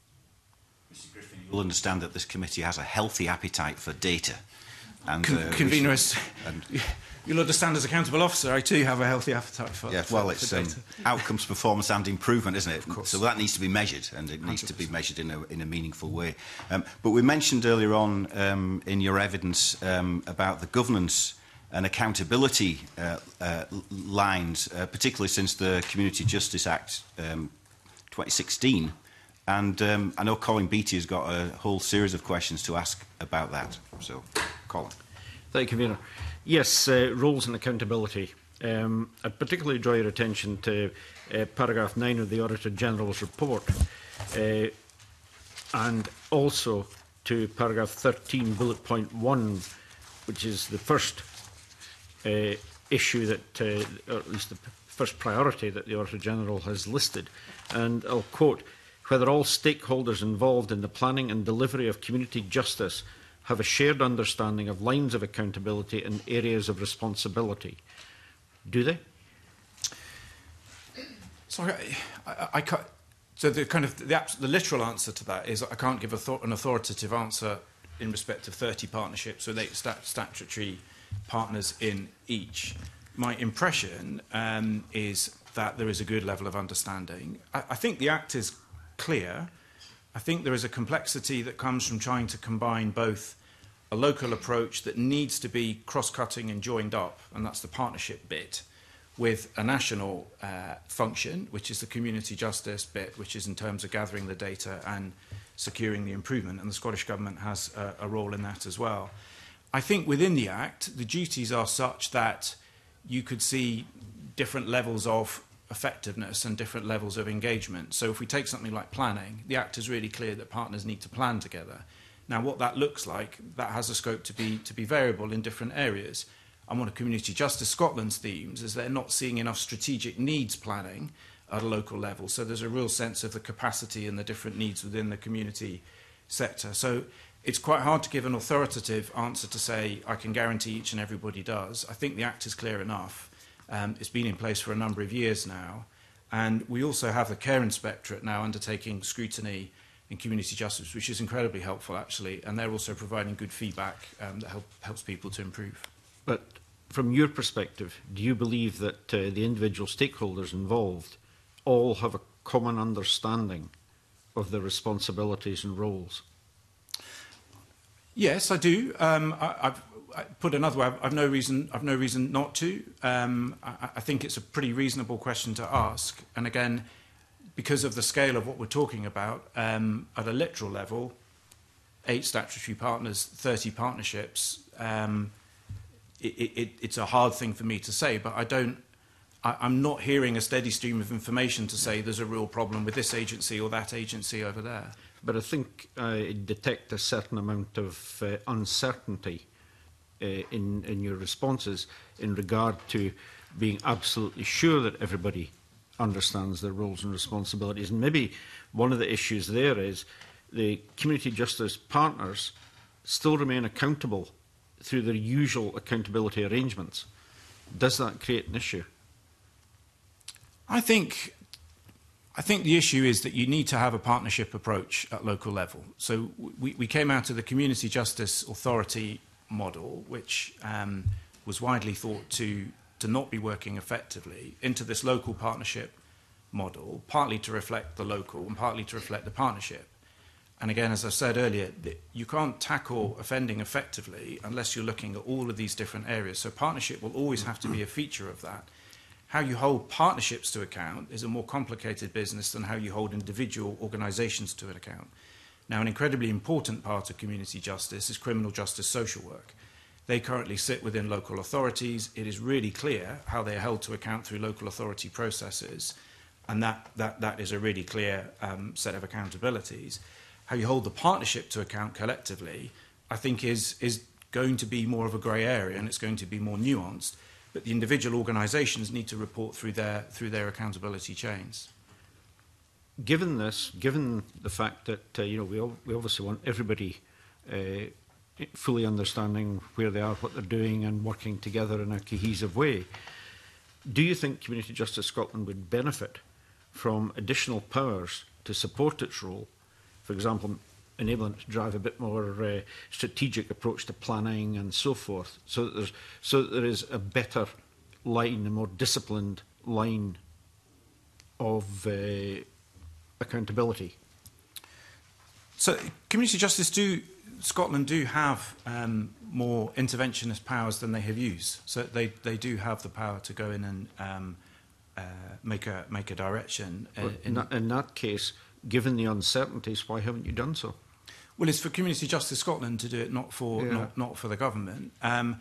Griffin, you'll understand that this committee has a healthy appetite for data. And, Con uh, conveners, and you'll understand as a accountable officer, I too have a healthy appetite for Yeah, well, for, it's for um, outcomes, performance and improvement, isn't it? Of course. So that needs to be measured, and it 100%. needs to be measured in a, in a meaningful way. Um, but we mentioned earlier on um, in your evidence um, about the governance and accountability uh, uh, lines, uh, particularly since the Community Justice Act um, 2016 And um, I know Colin Beattie has got a whole series of questions to ask about that. So, Colin. Thank you, Convener. Yes, uh, roles and accountability. Um, I'd particularly draw your attention to uh, paragraph 9 of the Auditor General's report uh, and also to paragraph 13, bullet point 1, which is the first uh, issue that, uh, or at least the first priority that the Auditor General has listed. And I'll quote whether all stakeholders involved in the planning and delivery of community justice have a shared understanding of lines of accountability and areas of responsibility. Do they? Sorry, I, I, I can't. So the kind of the, the literal answer to that is I can't give an authoritative answer in respect of 30 partnerships with eight stat statutory partners in each. My impression um, is that there is a good level of understanding. I, I think the Act is clear. I think there is a complexity that comes from trying to combine both a local approach that needs to be cross-cutting and joined up, and that's the partnership bit, with a national uh, function, which is the community justice bit, which is in terms of gathering the data and securing the improvement, and the Scottish Government has a, a role in that as well. I think within the Act, the duties are such that you could see different levels of effectiveness and different levels of engagement. So if we take something like planning, the act is really clear that partners need to plan together. Now what that looks like, that has a scope to be to be variable in different areas. And one of Community Justice Scotland's themes is they're not seeing enough strategic needs planning at a local level. So there's a real sense of the capacity and the different needs within the community sector. So it's quite hard to give an authoritative answer to say, I can guarantee each and everybody does. I think the Act is clear enough. Um, it's been in place for a number of years now. And we also have the Care Inspectorate now undertaking scrutiny in community justice, which is incredibly helpful actually. And they're also providing good feedback um, that help, helps people to improve. But from your perspective, do you believe that uh, the individual stakeholders involved all have a common understanding of their responsibilities and roles? Yes, I do. Um, I, I've, put another way, I've no reason, I've no reason not to. Um, I, I think it's a pretty reasonable question to ask. And again, because of the scale of what we're talking about, um, at a literal level, eight statutory partners, 30 partnerships, um, it, it, it's a hard thing for me to say, but I don't, I, I'm not hearing a steady stream of information to say there's a real problem with this agency or that agency over there. But I think uh, I detect a certain amount of uh, uncertainty Eh, in, in your responses in regard to being absolutely sure that everybody understands their roles and responsibilities. And maybe one of the issues there is the community justice partners still remain accountable through their usual accountability arrangements. Does that create an issue? I think I think the issue is that you need to have a partnership approach at local level. So we, we came out of the Community Justice Authority model, which um, was widely thought to, to not be working effectively, into this local partnership model, partly to reflect the local and partly to reflect the partnership. And again, as I said earlier, you can't tackle offending effectively unless you're looking at all of these different areas. So partnership will always have to be a feature of that. How you hold partnerships to account is a more complicated business than how you hold individual organizations to an account. Now, an incredibly important part of community justice is criminal justice social work. They currently sit within local authorities. It is really clear how they are held to account through local authority processes, and that, that, that is a really clear um, set of accountabilities. How you hold the partnership to account collectively, I think, is, is going to be more of a grey area and it's going to be more nuanced. But the individual organisations need to report through their, through their accountability chains given this, given the fact that uh, you know we, all, we obviously want everybody uh, fully understanding where they are, what they're doing, and working together in a cohesive way, do you think Community Justice Scotland would benefit from additional powers to support its role? For example, enabling it to drive a bit more uh, strategic approach to planning and so forth, so that there's so that there is a better line, a more disciplined line of. Uh, accountability. So community justice do Scotland do have um, more interventionist powers than they have used. So they they do have the power to go in and um, uh, make a make a direction. Uh, well, in, in, in that case, given the uncertainties, why haven't you done so? Well, it's for Community Justice Scotland to do it, not for yeah. not, not for the government. Um,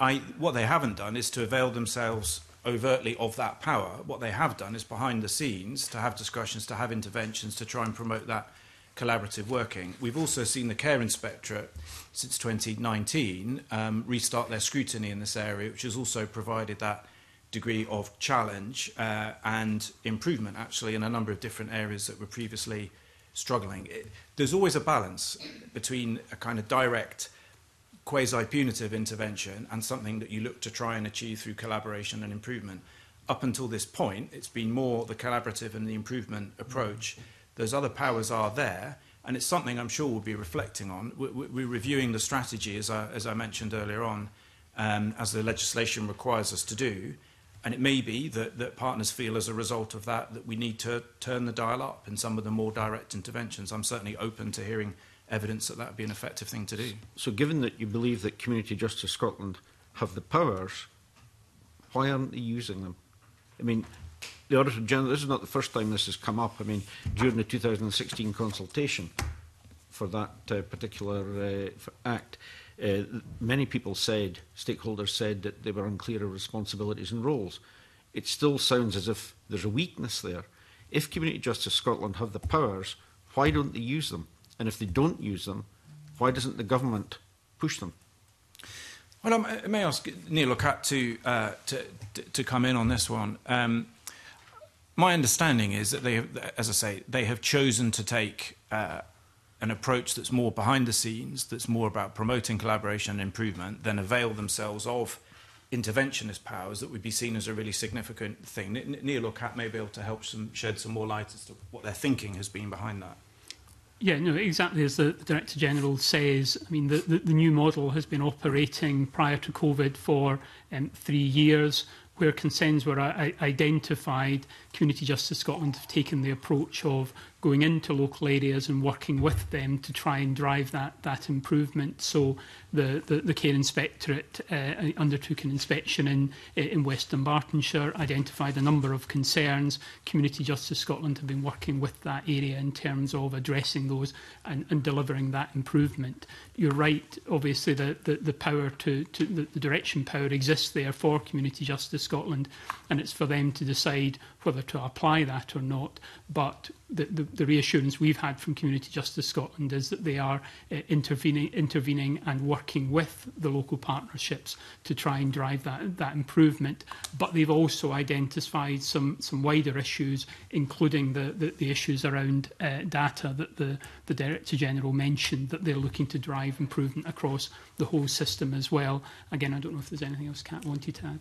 I what they haven't done is to avail themselves overtly of that power. What they have done is behind the scenes to have discussions, to have interventions, to try and promote that collaborative working. We've also seen the Care Inspectorate since 2019 um, restart their scrutiny in this area, which has also provided that degree of challenge uh, and improvement actually in a number of different areas that were previously struggling. It, there's always a balance between a kind of direct quasi-punitive intervention and something that you look to try and achieve through collaboration and improvement. Up until this point, it's been more the collaborative and the improvement approach. Those other powers are there, and it's something I'm sure we'll be reflecting on. We're reviewing the strategy, as I, as I mentioned earlier on, um, as the legislation requires us to do. And it may be that, that partners feel as a result of that that we need to turn the dial up in some of the more direct interventions. I'm certainly open to hearing evidence that that would be an effective thing to do. So given that you believe that Community Justice Scotland have the powers, why aren't they using them? I mean, the Auditor General, this is not the first time this has come up. I mean, during the 2016 consultation for that uh, particular uh, act, uh, many people said, stakeholders said that they were unclear of responsibilities and roles. It still sounds as if there's a weakness there. If Community Justice Scotland have the powers, why don't they use them? And if they don't use them, why doesn't the government push them? Well, um, uh, I may ask Neil or Kat to, uh, to, to come in on this one. Um, my understanding is that they, have, as I say, they have chosen to take uh, an approach that's more behind the scenes, that's more about promoting collaboration and improvement, than avail themselves of interventionist powers that would be seen as a really significant thing. Neil or Kat may be able to help some, shed some more light as to what their thinking has been behind that. Yeah, no, exactly as the, the Director General says. I mean, the, the, the, new model has been operating prior to COVID for um, three years, where concerns were uh, identified Community Justice Scotland have taken the approach of going into local areas and working with them to try and drive that that improvement. So the the, the Care Inspectorate uh, undertook an inspection in in West Bartonshire identified a number of concerns. Community Justice Scotland have been working with that area in terms of addressing those and, and delivering that improvement. You're right, obviously the the, the power to, to the, the direction power exists there for Community Justice Scotland, and it's for them to decide whether to apply that or not. But the, the, the reassurance we've had from Community Justice Scotland is that they are uh, intervening, intervening and working with the local partnerships to try and drive that, that improvement. But they've also identified some, some wider issues, including the, the, the issues around uh, data that the, the Director General mentioned, that they're looking to drive improvement across the whole system as well. Again, I don't know if there's anything else Kat wanted to add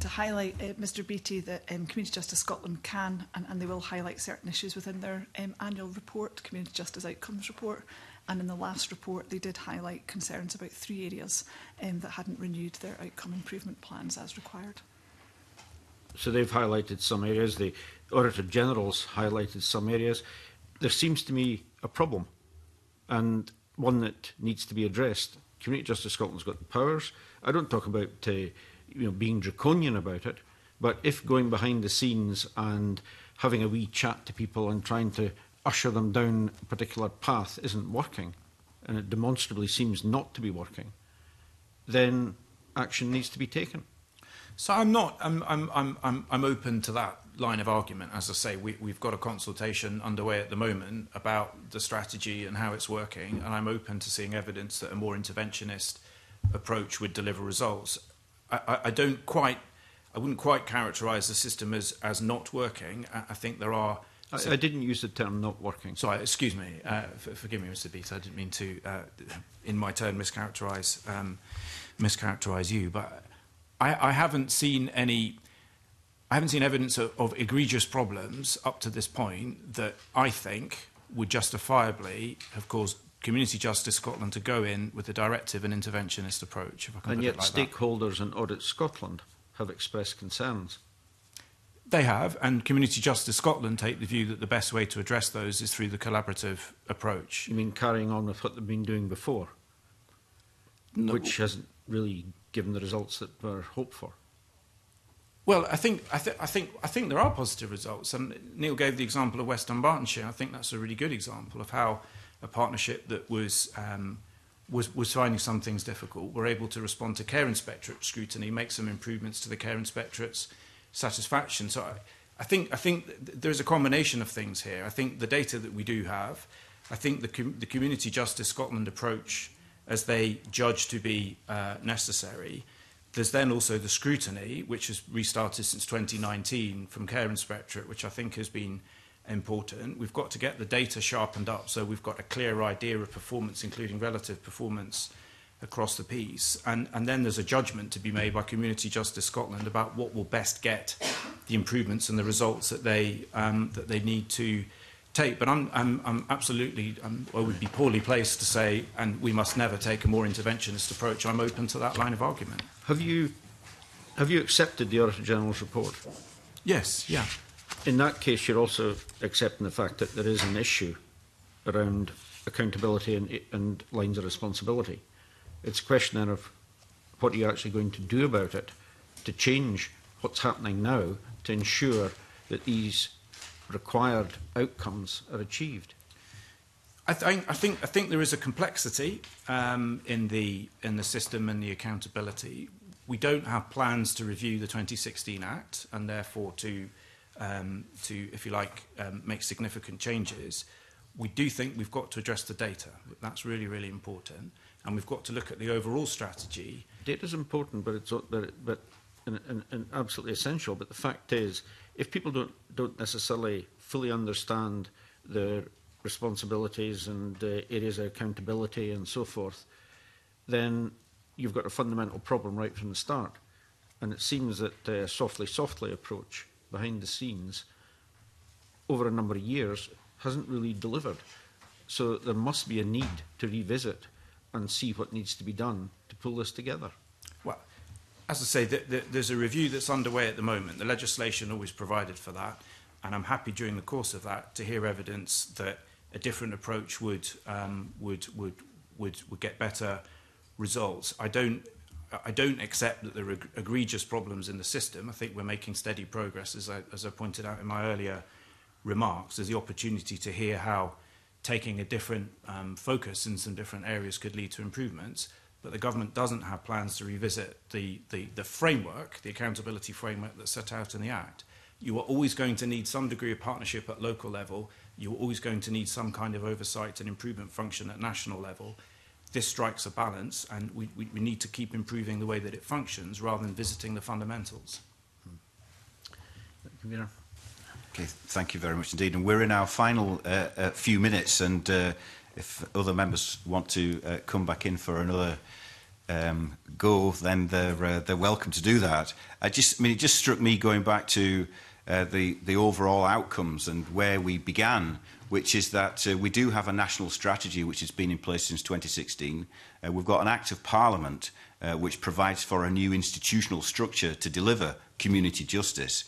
to highlight, uh, Mr Beattie, that um, Community Justice Scotland can and, and they will highlight certain issues within their um, annual report, Community Justice Outcomes Report. And in the last report, they did highlight concerns about three areas um, that hadn't renewed their outcome improvement plans as required. So they've highlighted some areas. The Auditor General's highlighted some areas. There seems to me a problem and one that needs to be addressed. Community Justice Scotland's got the powers. I don't talk about uh, you know, being draconian about it, but if going behind the scenes and having a wee chat to people and trying to usher them down a particular path isn't working, and it demonstrably seems not to be working, then action needs to be taken. So I'm not. I'm I'm I'm I'm I'm open to that line of argument. As I say, we we've got a consultation underway at the moment about the strategy and how it's working, and I'm open to seeing evidence that a more interventionist approach would deliver results. I, I I don't quite, I wouldn't quite characterise the system as, as not working. I, I think there are... I, so, I didn't use the term not working. Sorry, excuse me. Uh, forgive me, Mr Beat. I didn't mean to, uh, in my turn, mischaracterise, um, mischaracterise you. But I, I haven't seen any... I haven't seen evidence of, of egregious problems up to this point that I think would justifiably have caused Community Justice Scotland to go in with a directive and interventionist approach. If I can and yet, like stakeholders that. in Audit Scotland have expressed concerns. They have, and Community Justice Scotland take the view that the best way to address those is through the collaborative approach. You mean carrying on with what they've been doing before, no. which hasn't really given the results that were hoped for? Well, I think I, th I think I think there are positive results, and Neil gave the example of Western Bartonshire. I think that's a really good example of how a partnership that was um, was was finding some things difficult. We're able to respond to care inspectorate scrutiny, make some improvements to the care inspectorate's satisfaction. So I, I think I think there there's a combination of things here. I think the data that we do have, I think the com the community justice Scotland approach as they judge to be uh, necessary. There's then also the scrutiny, which has restarted since 2019 from Care Inspectorate, which I think has been important. We've got to get the data sharpened up so we've got a clear idea of performance, including relative performance across the piece. And, and then there's a judgment to be made by Community Justice Scotland about what will best get the improvements and the results that they, um, that they need to take. But I'm, I'm, I'm absolutely, I'm, um, I would be poorly placed to say, and we must never take a more interventionist approach. I'm open to that line of argument. Have you, have you accepted the Auditor General's report? Yes, yeah in that case, you're also accepting the fact that there is an issue around accountability and, and lines of responsibility. It's a question then of what are you actually going to do about it to change what's happening now to ensure that these required outcomes are achieved? I, th- I think I think there is a complexity um, in the in the system and the accountability. We don't have plans to review the 2016 Act and therefore to um, to, if you like, um, make significant changes, we do think we've got to address the data. That's really, really important. And we've got to look at the overall strategy. Data is important, but it's but and, and, and absolutely essential. But the fact is, if people don't don't necessarily fully understand their responsibilities and uh, areas of accountability and so forth, then you've got a fundamental problem right from the start. And it seems that a uh, softly, softly approach behind the scenes over a number of years hasn't really delivered. So there must be a need to revisit and see what needs to be done to pull this together. Well, as I say, the, the, there's a review that's underway at the moment. The legislation always provided for that, and I'm happy during the course of that to hear evidence that a different approach would um, would would would would get better results. I don't I don't accept that there are egregious problems in the system. I think we're making steady progress, as I, as I pointed out in my earlier remarks. There's the opportunity to hear how taking a different um, focus in some different areas could lead to improvements. But the government doesn't have plans to revisit the, the, the framework, the accountability framework that's set out in the Act. You are always going to need some degree of partnership at local level. You're always going to need some kind of oversight and improvement function at national level this strikes a balance and we, we, we need to keep improving the way that it functions rather than visiting the fundamentals. Hmm. Okay, thank you very much indeed. And we're in our final uh, uh, few minutes and uh, if other members want to uh, come back in for another um, go, then they're, uh, they're welcome to do that. I just, I mean, it just struck me going back to uh, the, the overall outcomes and where we began which is that uh, we do have a national strategy which has been in place since 2016. Uh, we've got an Act of Parliament uh, which provides for a new institutional structure to deliver community justice.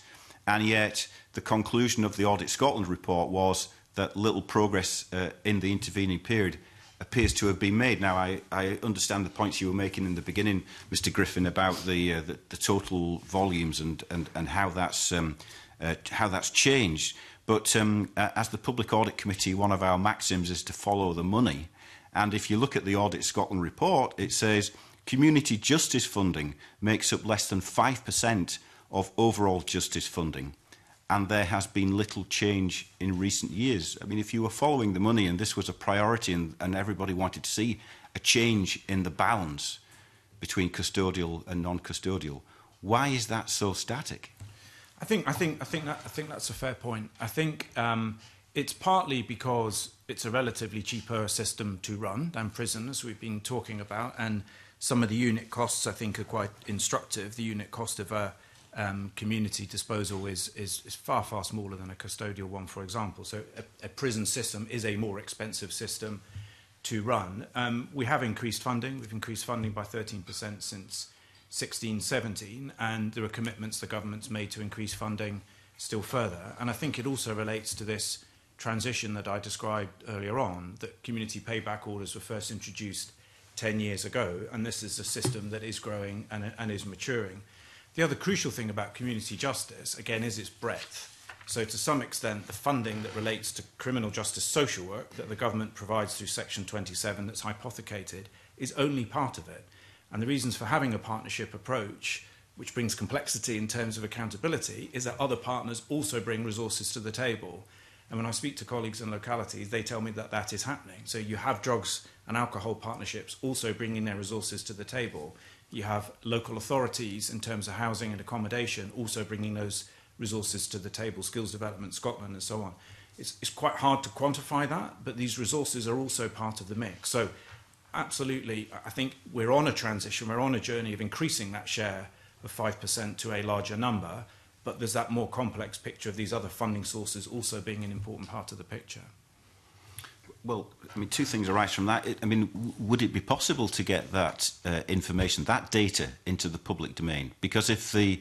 And yet, the conclusion of the Audit Scotland report was that little progress uh, in the intervening period appears to have been made. Now, I, I understand the points you were making in the beginning, Mr Griffin, about the, uh, the, the total volumes and, and, and how, that's, um, uh, how that's changed. Uh, But um, as the Public Audit Committee, one of our maxims is to follow the money. And if you look at the Audit Scotland report, it says community justice funding makes up less than 5% of overall justice funding. And there has been little change in recent years. I mean, if you were following the money and this was a priority and, and everybody wanted to see a change in the balance between custodial and non custodial, why is that so static? I think I think I think that I think that's a fair point. I think um, it's partly because it's a relatively cheaper system to run than prison, as we've been talking about, and some of the unit costs I think are quite instructive. The unit cost of a um, community disposal is, is is far far smaller than a custodial one, for example. So a, a prison system is a more expensive system to run. Um, we have increased funding. We've increased funding by 13% since 16, 17, and there are commitments the government's made to increase funding still further. And I think it also relates to this transition that I described earlier on, that community payback orders were first introduced 10 years ago, and this is a system that is growing and, and is maturing. The other crucial thing about community justice, again, is its breadth. So, to some extent, the funding that relates to criminal justice social work that the government provides through Section 27 that's hypothecated is only part of it. And the reasons for having a partnership approach, which brings complexity in terms of accountability, is that other partners also bring resources to the table. And when I speak to colleagues in localities, they tell me that that is happening. So you have drugs and alcohol partnerships also bringing their resources to the table. You have local authorities in terms of housing and accommodation also bringing those resources to the table, skills development, Scotland, and so on. It's, it's quite hard to quantify that, but these resources are also part of the mix. So absolutely, I think we're on a transition, we're on a journey of increasing that share of 5% to a larger number, but there's that more complex picture of these other funding sources also being an important part of the picture. Well, I mean, two things arise from that. It, I mean, would it be possible to get that uh, information, that data, into the public domain? Because if the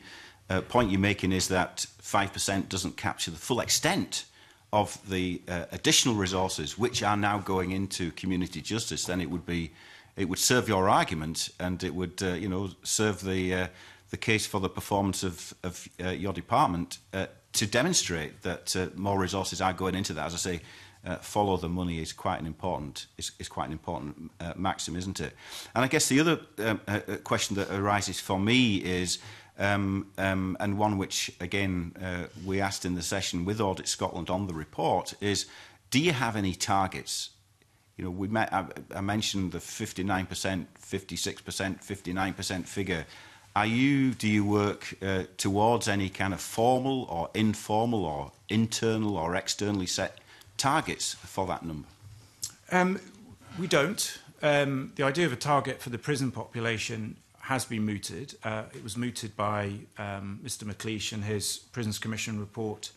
uh, point you're making is that 5% doesn't capture the full extent of the uh, additional resources which are now going into community justice, then it would be it would serve your argument and it would uh, you know serve the uh, the case for the performance of of uh, your department uh, to demonstrate that uh, more resources are going into that. As I say, uh, follow the money is quite an important is, is quite an important uh, maxim, isn't it? And I guess the other um, uh, uh question that arises for me is um, um, and one which, again, uh, we asked in the session with Audit Scotland on the report is, do you have any targets? You know, we met, I, I mentioned the 59%, 56%, 59% figure. Are you, do you work uh, towards any kind of formal or informal or internal or externally set targets for that number? Um, we don't. Um, the idea of a target for the prison population has been mooted. Uh, it was mooted by um, Mr. McLeish and his Prisons Commission report,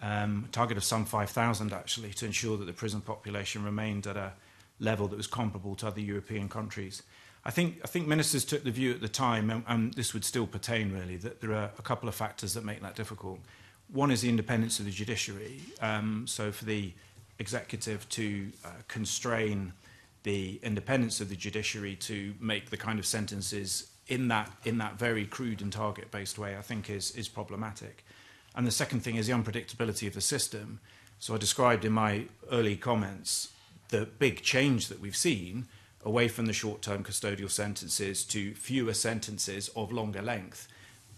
um, a target of some 5,000 actually, to ensure that the prison population remained at a level that was comparable to other European countries. I think, I think ministers took the view at the time, and, and this would still pertain really, that there are a couple of factors that make that difficult. One is the independence of the judiciary. Um, so for the executive to uh, constrain the independence of the judiciary to make the kind of sentences in that in that very crude and target based way I think is is problematic. And the second thing is the unpredictability of the system. So I described in my early comments the big change that we've seen away from the short-term custodial sentences to fewer sentences of longer length.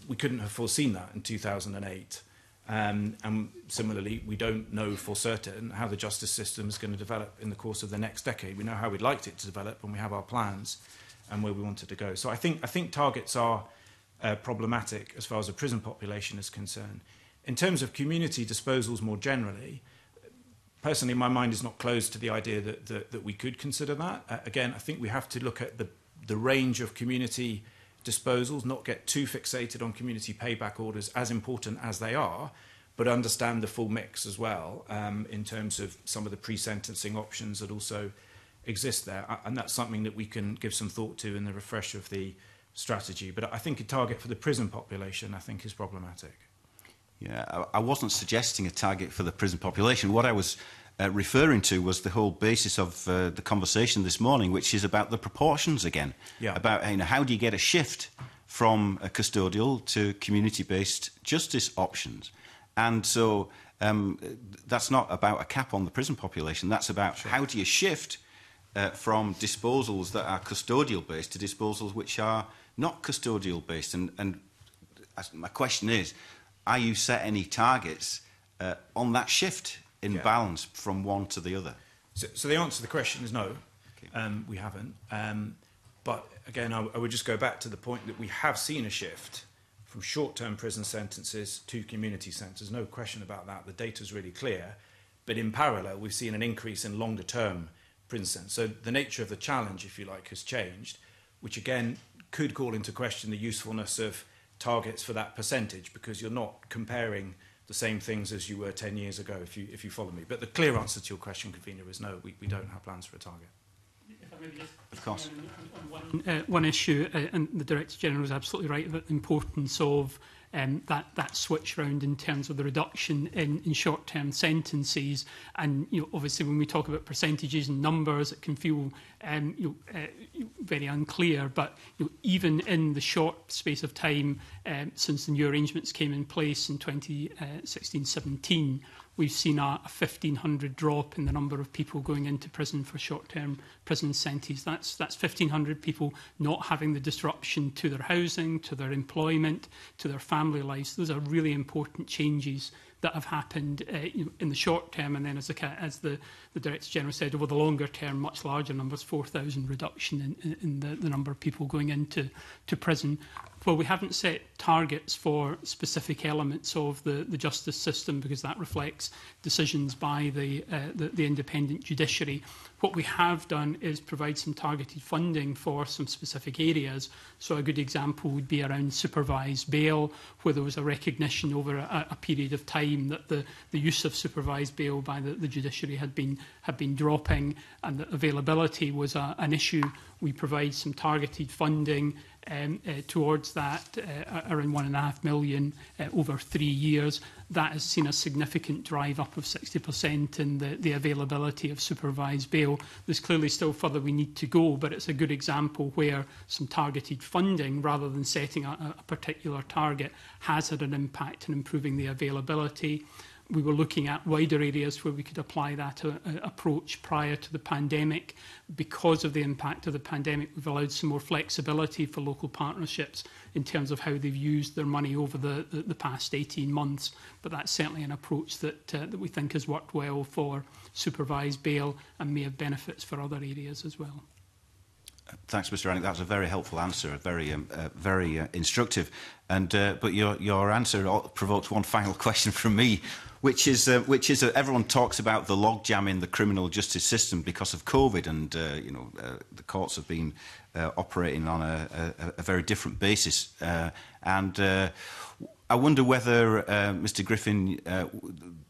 We couldn't have foreseen that in 2008. Um, and similarly, we don't know for certain how the justice system is going to develop in the course of the next decade. We know how we'd like it to develop and we have our plans. and where we wanted to go. So I think I think targets are uh, problematic as far as the prison population is concerned. In terms of community disposals more generally, personally, my mind is not closed to the idea that that, that we could consider that. Uh, again, I think we have to look at the the range of community disposals, not get too fixated on community payback orders, as important as they are, but understand the full mix as well um, in terms of some of the pre-sentencing options that also exist there. And that's something that we can give some thought to in the refresh of the strategy. But I think a target for the prison population, I think, is problematic. Yeah, I, wasn't suggesting a target for the prison population. What I was uh, referring to was the whole basis of uh, the conversation this morning, which is about the proportions again. Yeah. About you know, how do you get a shift from a custodial to community-based justice options? And so um, that's not about a cap on the prison population. That's about sure. how do you shift uh, from disposals that are custodial based to disposals which are not custodial based. And, and my question is, are you set any targets uh, on that shift in yeah. balance from one to the other? So, so the answer to the question is no, okay. um, we haven't. Um, but again, I, I would just go back to the point that we have seen a shift from short-term prison sentences to community sentences. No question about that. The data is really clear. But in parallel, we've seen an increase in longer-term for instance. So the nature of the challenge, if you like, has changed, which again could call into question the usefulness of targets for that percentage because you're not comparing the same things as you were 10 years ago, if you, if you follow me. But the clear answer to your question, convener, is no, we, we don't have plans for a target. Of course. On, on one, uh, one issue, uh, and the Director General is absolutely right about the importance of um, that, that switch round in terms of the reduction in, in short-term sentences. And you know, obviously, when we talk about percentages and numbers, it can feel um, you know, uh, very unclear. But you know, even in the short space of time um, since the new arrangements came in place in 2016-17, we've seen a, a 1500 drop in the number of people going into prison for short-term prison sentences. That's, that's 1500 people not having the disruption to their housing, to their employment, to their family lives. Those are really important changes that have happened uh, you know, in the short term, and then as the, as the, the Director General said, over the longer term, much larger numbers, 4,000 reduction in, in the, the number of people going into to prison. Well, we haven't set targets for specific elements of the, the justice system because that reflects decisions by the, uh, the, the independent judiciary What we have done is provide some targeted funding for some specific areas. So a good example would be around supervised bail, where there was a recognition over a, a period of time that the, the use of supervised bail by the, the judiciary had been, had been dropping and that availability was a, an issue we provide some targeted funding um, uh, towards that, uh, around one and a half million uh, over three years. That has seen a significant drive up of 60% in the, the availability of supervised bail. There's clearly still further we need to go, but it's a good example where some targeted funding, rather than setting a, a particular target, has had an impact in improving the availability we were looking at wider areas where we could apply that uh, uh, approach prior to the pandemic. Because of the impact of the pandemic, we've allowed some more flexibility for local partnerships in terms of how they've used their money over the, the, the past 18 months. But that's certainly an approach that, uh, that we think has worked well for supervised bail and may have benefits for other areas as well. Thanks, Mr. Rannick. That's a very helpful answer, a very, um, uh, very uh, instructive. And uh, but your your answer provokes one final question from me, which is uh, which is uh, everyone talks about the logjam in the criminal justice system because of COVID, and uh, you know uh, the courts have been uh, operating on a, a, a very different basis, uh, and. Uh, I wonder whether, uh, Mr. Griffin, uh,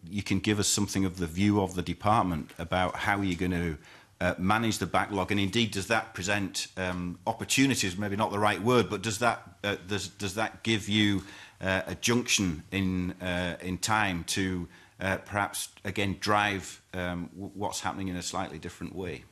you can give us something of the view of the department about how you're going to uh, manage the backlog, and indeed, does that present um, opportunities? Maybe not the right word, but does that uh, does does that give you uh, a junction in, uh, in time to uh, perhaps, again, drive um, what's happening in a slightly different way.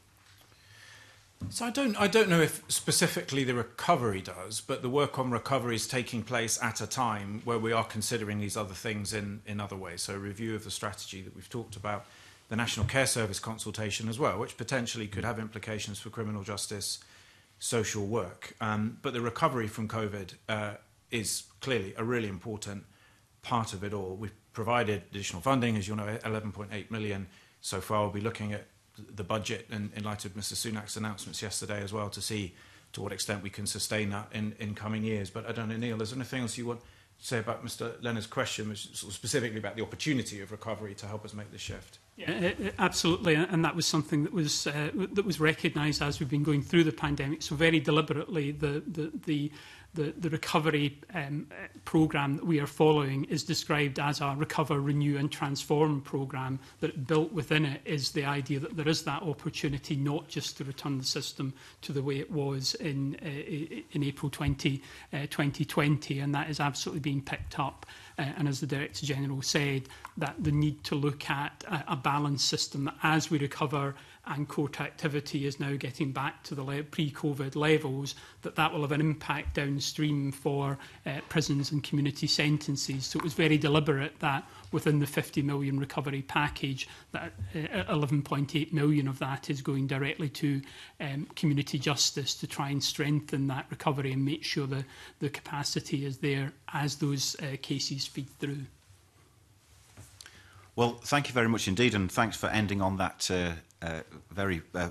So I don't I don't know if specifically the recovery does, but the work on recovery is taking place at a time where we are considering these other things in in other ways. So a review of the strategy that we've talked about, the National Care Service consultation as well, which potentially could have implications for criminal justice, social work. Um, but the recovery from COVID uh, is clearly a really important part of it all. We've provided additional funding, as you know, 11.8 million so far. We'll be looking at the budget in, in light of Mr. Sunak's announcements yesterday as well to see to what extent we can sustain that in, in coming years. But I don't know, Neil, is there anything else you want to say about Mr. Leonard's question, which sort of specifically about the opportunity of recovery to help us make the shift? Yeah, uh, uh, absolutely, and that was something that was uh, that was recognised as we've been going through the pandemic. So very deliberately, the the, the the, the recovery um, program that we are following is described as a recover, renew and transform program, but built within it is the idea that there is that opportunity not just to return the system to the way it was in, uh, in April 20, uh, 2020, and that is absolutely being picked up. Uh, and as the Director General said, that the need to look at a, a balanced system that as we recover and court activity is now getting back to the pre-COVID levels, that that will have an impact downstream for uh, prisons and community sentences. So it was very deliberate that within the 50 million recovery package, that uh, 11.8 million of that is going directly to um, community justice to try and strengthen that recovery and make sure that the capacity is there as those uh, cases feed through. Well, thank you very much indeed, and thanks for ending on that uh, uh, very uh,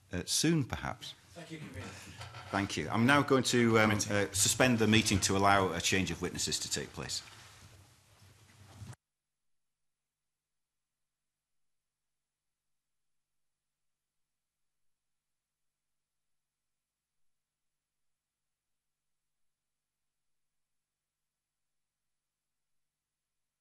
uh, soon, perhaps. Thank you, Convener. Thank you. I'm now going to um, uh, suspend the meeting to allow a change of witnesses to take place.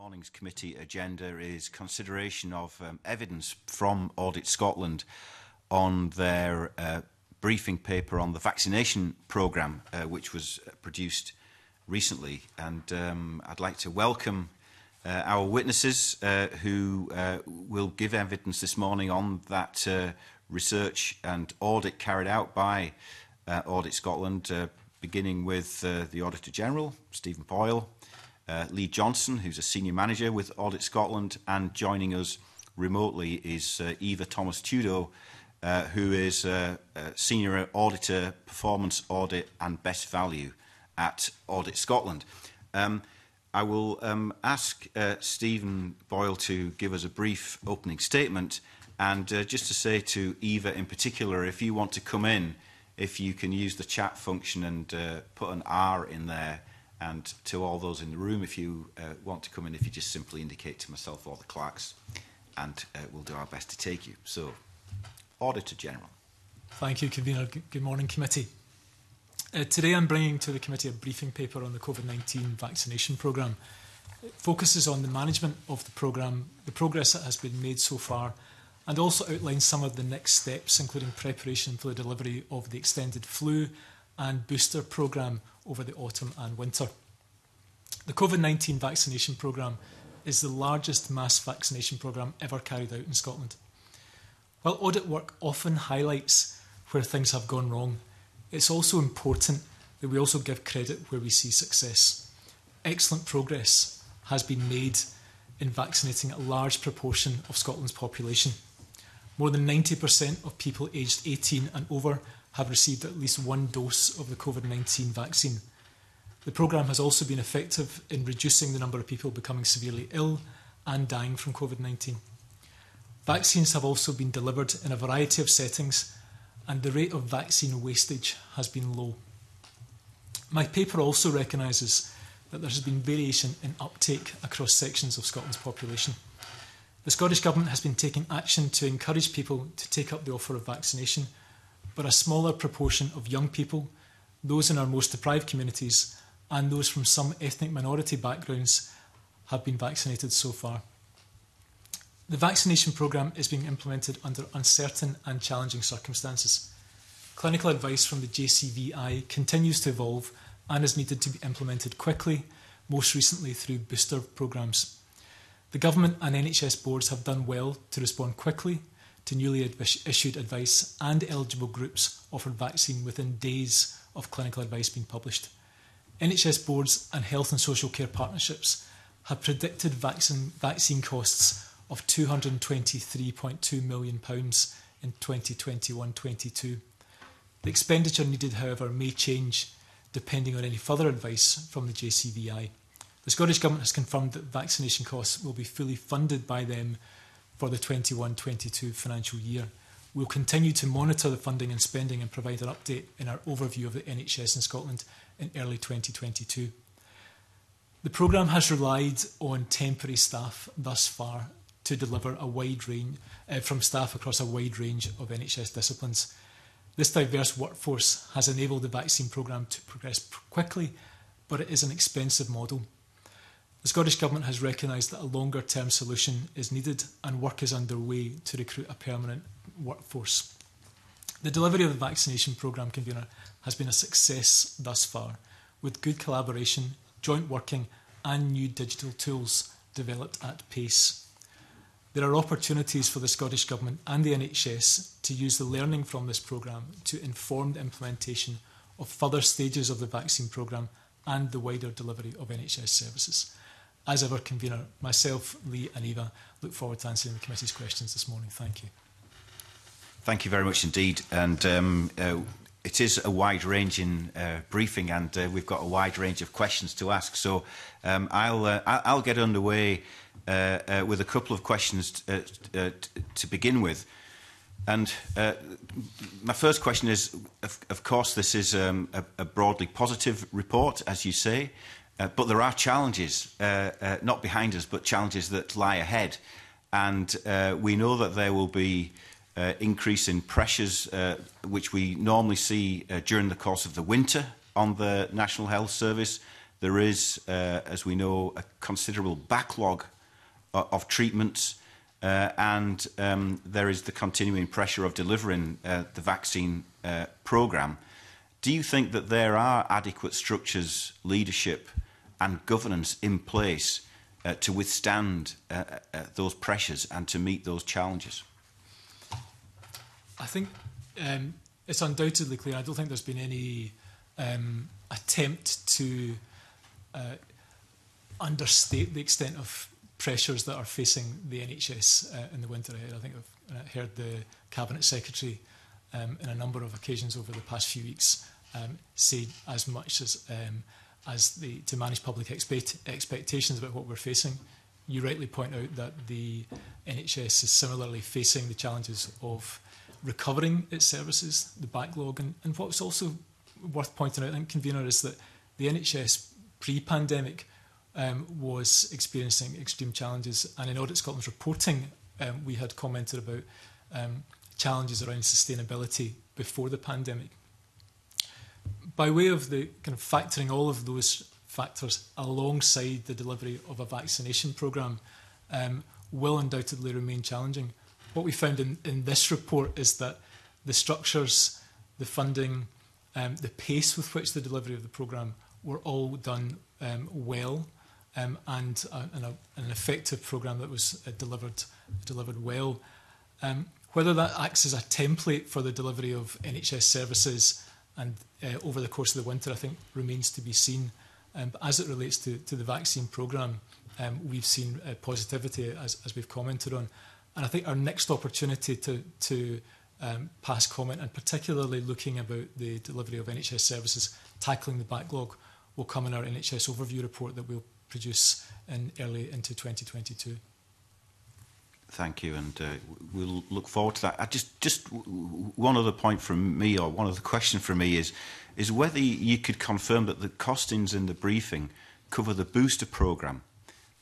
morning's committee agenda is consideration of um, evidence from Audit Scotland on their uh, briefing paper on the vaccination programme, uh, which was uh, produced recently. And um, I'd like to welcome uh, our witnesses uh, who uh, will give evidence this morning on that uh, research and audit carried out by uh, Audit Scotland, uh, beginning with uh, the Auditor General, Stephen Boyle, uh, Lee Johnson, who's a senior manager with Audit Scotland, and joining us remotely is uh, Eva Thomas Tudor, uh, who is a, uh, a uh, senior auditor, performance audit, and best value at Audit Scotland. Um, I will um, ask uh, Stephen Boyle to give us a brief opening statement. And uh, just to say to Eva in particular, if you want to come in, if you can use the chat function and uh, put an R in there, And to all those in the room, if you uh, want to come in, if you just simply indicate to myself or the clerks, and uh, we'll do our best to take you. So, Auditor General. Thank you, Convener. Good morning, Committee. Uh, today I'm bringing to the Committee a briefing paper on the COVID-19 vaccination programme. It focuses on the management of the programme, the progress that has been made so far, and also outlines some of the next steps, including preparation for the delivery of the extended flu and booster programme over the autumn and winter. The COVID-19 vaccination programme is the largest mass vaccination programme ever carried out in Scotland. While audit work often highlights where things have gone wrong, it's also important that we also give credit where we see success. Excellent progress has been made in vaccinating a large proportion of Scotland's population. More than 90% of people aged 18 and over have received at least one dose of the COVID-19 vaccine. The programme has also been effective in reducing the number of people becoming severely ill and dying from COVID-19. Vaccines have also been delivered in a variety of settings and the rate of vaccine wastage has been low. My paper also recognises that there has been variation in uptake across sections of Scotland's population. The Scottish Government has been taking action to encourage people to take up the offer of vaccination – but a smaller proportion of young people, those in our most deprived communities, and those from some ethnic minority backgrounds have been vaccinated so far. The vaccination programme is being implemented under uncertain and challenging circumstances. Clinical advice from the JCVI continues to evolve and is needed to be implemented quickly, most recently through booster programmes. The government and NHS boards have done well to respond quickly to newly issued advice and eligible groups offered vaccine within days of clinical advice being published. NHS boards and health and social care partnerships have predicted vaccine, vaccine costs of £223.2 million in 2021-22. The expenditure needed, however, may change depending on any further advice from the JCVI. The Scottish Government has confirmed that vaccination costs will be fully funded by them for the 21-22 financial year. We'll continue to monitor the funding and spending and provide an update in our overview of the NHS in Scotland in early 2022. The programme has relied on temporary staff thus far to deliver a wide range uh, from staff across a wide range of NHS disciplines. This diverse workforce has enabled the vaccine programme to progress quickly, but it is an expensive model The Scottish Government has recognised that a longer term solution is needed and work is underway to recruit a permanent workforce. The delivery of the vaccination programme convener has been a success thus far, with good collaboration, joint working and new digital tools developed at pace. There are opportunities for the Scottish Government and the NHS to use the learning from this programme to inform the implementation of further stages of the vaccine programme and the wider delivery of NHS services as ever, convener, myself, Lee and Eva look forward to answering the committee's questions this morning. Thank you. Thank you very much indeed. And um, uh, it is a wide-ranging uh, briefing, and uh, we've got a wide range of questions to ask. So um, I'll uh, I'll get underway uh, uh, with a couple of questions uh, uh, to begin with. And uh, my first question is, of, of course, this is um, a, a broadly positive report, as you say, Uh, but there are challenges, uh, uh, not behind us, but challenges that lie ahead. And uh, we know that there will be uh, increase in pressures, uh, which we normally see uh, during the course of the winter on the National Health Service. There is, uh, as we know, a considerable backlog of, uh, of treatments, uh, and um, there is the continuing pressure of delivering uh, the vaccine uh, programme. Do you think that there are adequate structures, leadership, and governance in place uh, to withstand uh, uh, those pressures and to meet those challenges? I think um, it's undoubtedly clear. I don't think there's been any um, attempt to uh, understate the extent of pressures that are facing the NHS uh, in the winter ahead. I think I've uh, heard the Cabinet Secretary um, in a number of occasions over the past few weeks um, say as much as um, as the, to manage public expect, expectations about what we're facing. You rightly point out that the NHS is similarly facing the challenges of recovering its services, the backlog, and, and what's also worth pointing out, I think, convener, is that the NHS pre-pandemic um, was experiencing extreme challenges, and in Audit Scotland's reporting, um, we had commented about um, challenges around sustainability before the pandemic by way of the kind of factoring all of those factors alongside the delivery of a vaccination program um, will undoubtedly remain challenging. What we found in, in this report is that the structures, the funding, um, the pace with which the delivery of the program were all done um, well um, and uh, an, a, an effective program that was uh, delivered, delivered well. Um, whether that acts as a template for the delivery of NHS services and uh, over the course of the winter, I think remains to be seen. Um, but as it relates to, to the vaccine programme, um, we've seen uh, positivity, as, as we've commented on. And I think our next opportunity to, to um, pass comment, and particularly looking about the delivery of NHS services, tackling the backlog, will come in our NHS overview report that we'll produce in early into 2022 thank you, and uh, we'll look forward to that. I just, just one other point from me, or one other question from me is, is whether you could confirm that the costings in the briefing cover the booster program,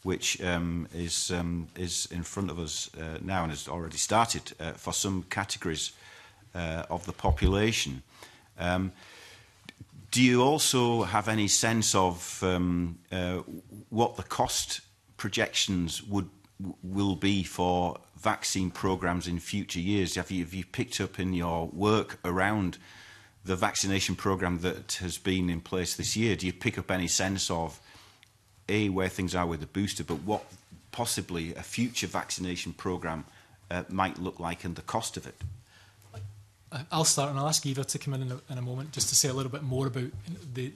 which um, is um, is in front of us uh, now and has already started uh, for some categories uh, of the population. Um, do you also have any sense of um, uh, what the cost projections would will be for vaccine programs in future years? Have you, have you picked up in your work around the vaccination program that has been in place this year? Do you pick up any sense of a where things are with the booster, but what possibly a future vaccination program uh, might look like and the cost of it? I'll start and I'll ask Eva to come in in a, in a moment just to say a little bit more about the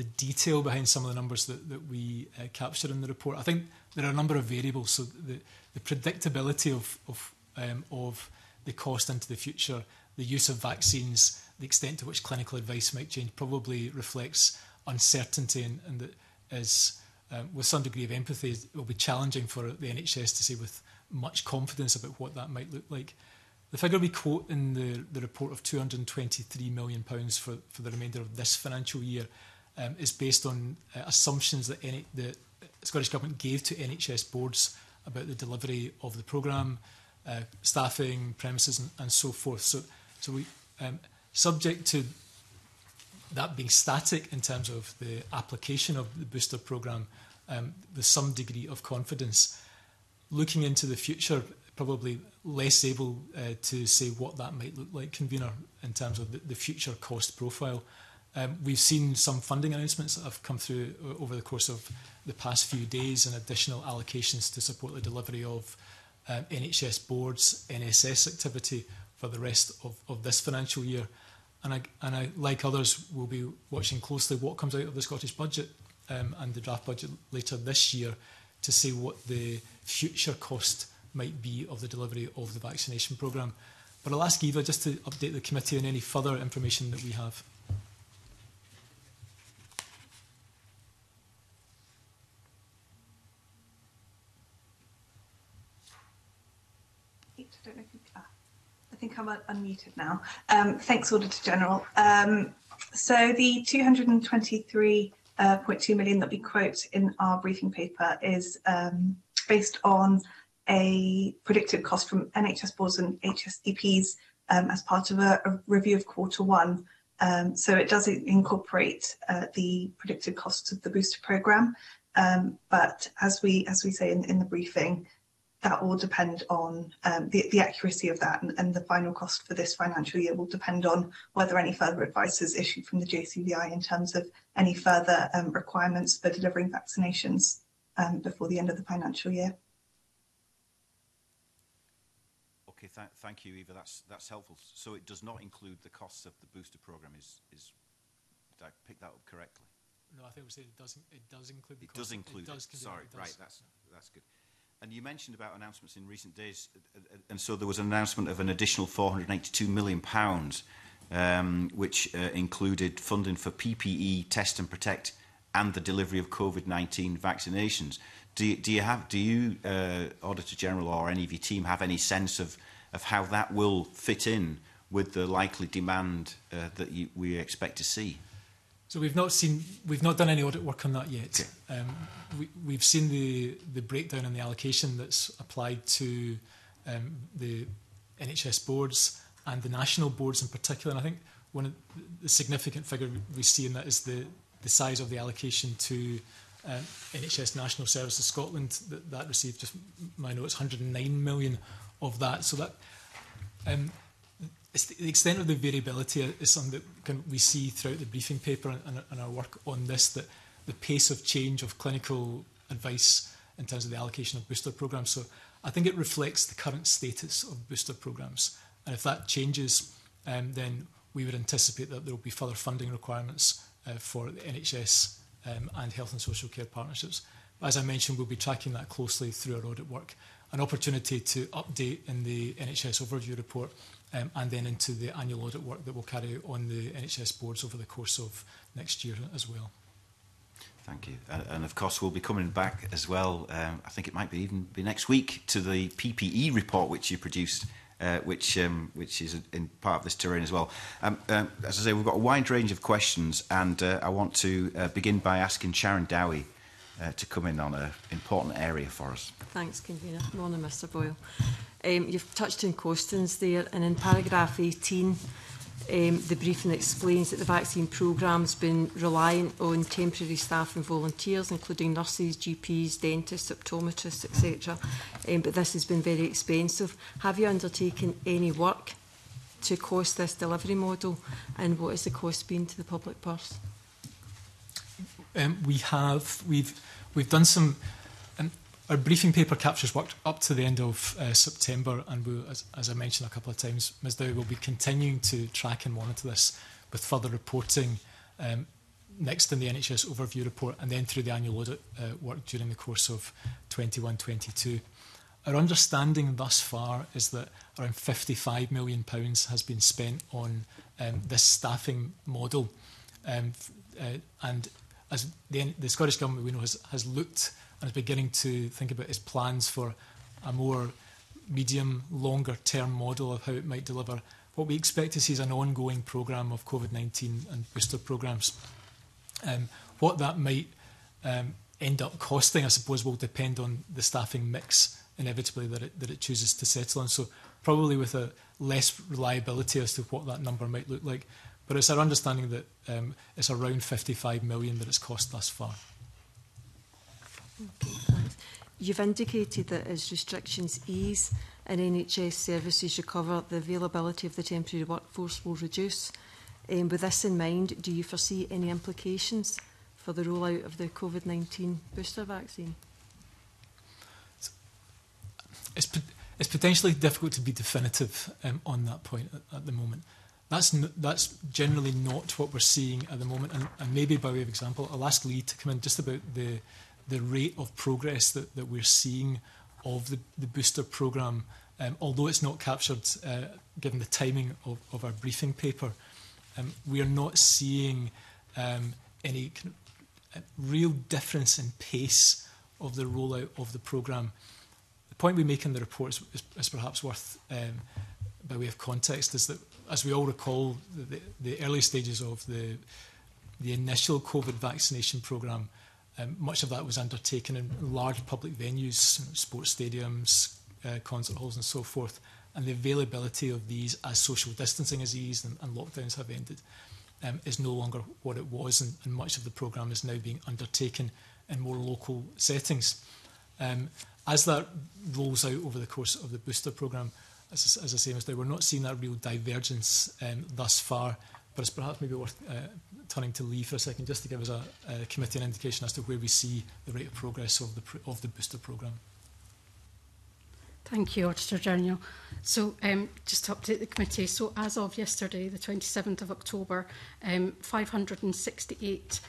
the detail behind some of the numbers that, that we uh, captured in the report. I think there are a number of variables. So the, the predictability of, of, um, of the cost into the future, the use of vaccines, the extent to which clinical advice might change probably reflects uncertainty and, and that is, um, with some degree of empathy, it will be challenging for the NHS to say with much confidence about what that might look like. The figure we quote in the, the report of £223 million for, for the remainder of this financial year um, is based on uh, assumptions that, any, that the Scottish Government gave to NHS boards about the delivery of the programme, uh, staffing, premises, and, and, so forth. So, so we um, subject to that being static in terms of the application of the booster programme, um, there's some degree of confidence. Looking into the future, probably less able uh, to say what that might look like, convener, in terms of the, the future cost profile. Um, we've seen some funding announcements that have come through over the course of the past few days and additional allocations to support the delivery of um, NHS boards, NSS activity for the rest of, of this financial year. And, I, and I, like others, will be watching closely what comes out of the Scottish budget um, and the draft budget later this year to see what the future cost might be of the delivery of the vaccination programme. But I'll ask Eva just to update the committee on any further information that we have. I'm unmuted now. Um, thanks, Auditor General. Um, so the 223.2 uh, million that we quote in our briefing paper is um, based on a predicted cost from NHS boards and HSDPs um, as part of a, a, review of quarter one. Um, so it does incorporate uh, the predicted costs of the booster programme, um, but as we as we say in, in the briefing, that will depend on um, the, the accuracy of that and, and the final cost for this financial year will depend on whether any further advice is issued from the JCVI in terms of any further um, requirements for delivering vaccinations um, before the end of the financial year. Okay, th thank you, Eva. That's that's helpful. So it does not include the costs of the booster program. Is is did I pick that up correctly? No, I think we said it doesn't. It does include. The it does include. It, it. does. Sorry, it does. right. That's that's good. And you mentioned about announcements in recent days, and so there was an announcement of an additional 482 million pounds, um, which uh, included funding for PPE, test and protect, and the delivery of COVID-19 vaccinations. Do, do you have, do you, uh, Auditor General or any of your team, have any sense of, of how that will fit in with the likely demand uh, that you, we expect to see? So we've not seen we've not done any audit work on that yet. Okay. Um, we, we've seen the the breakdown and the allocation that's applied to um, the NHS boards and the national boards in particular. And I think one of the significant figure we see in that is the the size of the allocation to um, NHS National Services Scotland that, that received. just My notes, 109 million of that. So that. Um, it's the, the extent of the variability is something that can, we see throughout the briefing paper and, and our work on this, that the pace of change of clinical advice in terms of the allocation of booster programs. So I think it reflects the current status of booster programs. And if that changes, um, then we would anticipate that there will be further funding requirements uh, for the NHS um, and health and social care partnerships. But as I mentioned, we'll be tracking that closely through our audit work. An opportunity to update in the NHS overview report um, and then into the annual audit work that we'll carry out on the NHS boards over the course of next year as well. Thank you. and of course, we'll be coming back as well. Um, I think it might be even be next week to the PPE report which you produced uh, which um, which is in part of this terrain as well. Um, um, as I say, we've got a wide range of questions, and uh, I want to uh, begin by asking Sharon Dowie uh, to come in on an important area for us. Thanks, Convener. Morning, Mr Boyle. Um, you've touched on costings there, and in paragraph 18, um, the briefing explains that the vaccine programme has been reliant on temporary staff and volunteers, including nurses, GPs, dentists, optometrists, etc. Um, but this has been very expensive. Have you undertaken any work to cost this delivery model, and what has the cost been to the public purse? Um, we have we've we've done some our briefing paper captures worked up to the end of uh, September, and we, as, as, I mentioned a couple of times, Ms Dowie will be continuing to track and monitor this with further reporting um, next in the NHS overview report and then through the annual audit uh, work during the course of 21-22. Our understanding thus far is that around £55 million pounds has been spent on um, this staffing model um, uh, and as the, the Scottish Government we know has, has looked I was beginning to think about its plans for a more medium, longer term model of how it might deliver. What we expect to see is an ongoing programme of COVID 19 and booster programmes. Um, what that might um, end up costing, I suppose, will depend on the staffing mix inevitably that it, that it chooses to settle on. So, probably with a less reliability as to what that number might look like. But it's our understanding that um, it's around 55 million that it's cost thus far. You've indicated that as restrictions ease and NHS services recover, the availability of the temporary workforce will reduce. Um, with this in mind, do you foresee any implications for the rollout of the COVID-19 booster vaccine? It's, it's potentially difficult to be definitive um, on that point at, at the moment. That's, that's generally not what we're seeing at the moment. And, and maybe by way of example, I'll ask Lee to come in just about the the rate of progress that, that we're seeing of the, the booster program, um, although it's not captured uh, given the timing of, of our briefing paper, um, we are not seeing um, any kind of uh, real difference in pace of the rollout of the program. The point we make in the report is, is, is perhaps worth, um, by way of context, is that as we all recall, the, the early stages of the, the initial COVID vaccination program. Um, much of that was undertaken in large public venues, sports stadiums, uh, concert halls, and so forth. And the availability of these as social distancing is eased and, and lockdowns have ended um, is no longer what it was, and, and much of the programme is now being undertaken in more local settings. Um, as that rolls out over the course of the booster programme, as, as I say, Mr. we're not seeing that real divergence um, thus far But it's perhaps maybe worth uh, turning to Lee for a second just to give us a, a committee an indication as to where we see the rate of progress of the, of the booster programme. Thank you, Auditor General. So, um, just to update the committee, so as of yesterday, the 27th of October, um, 568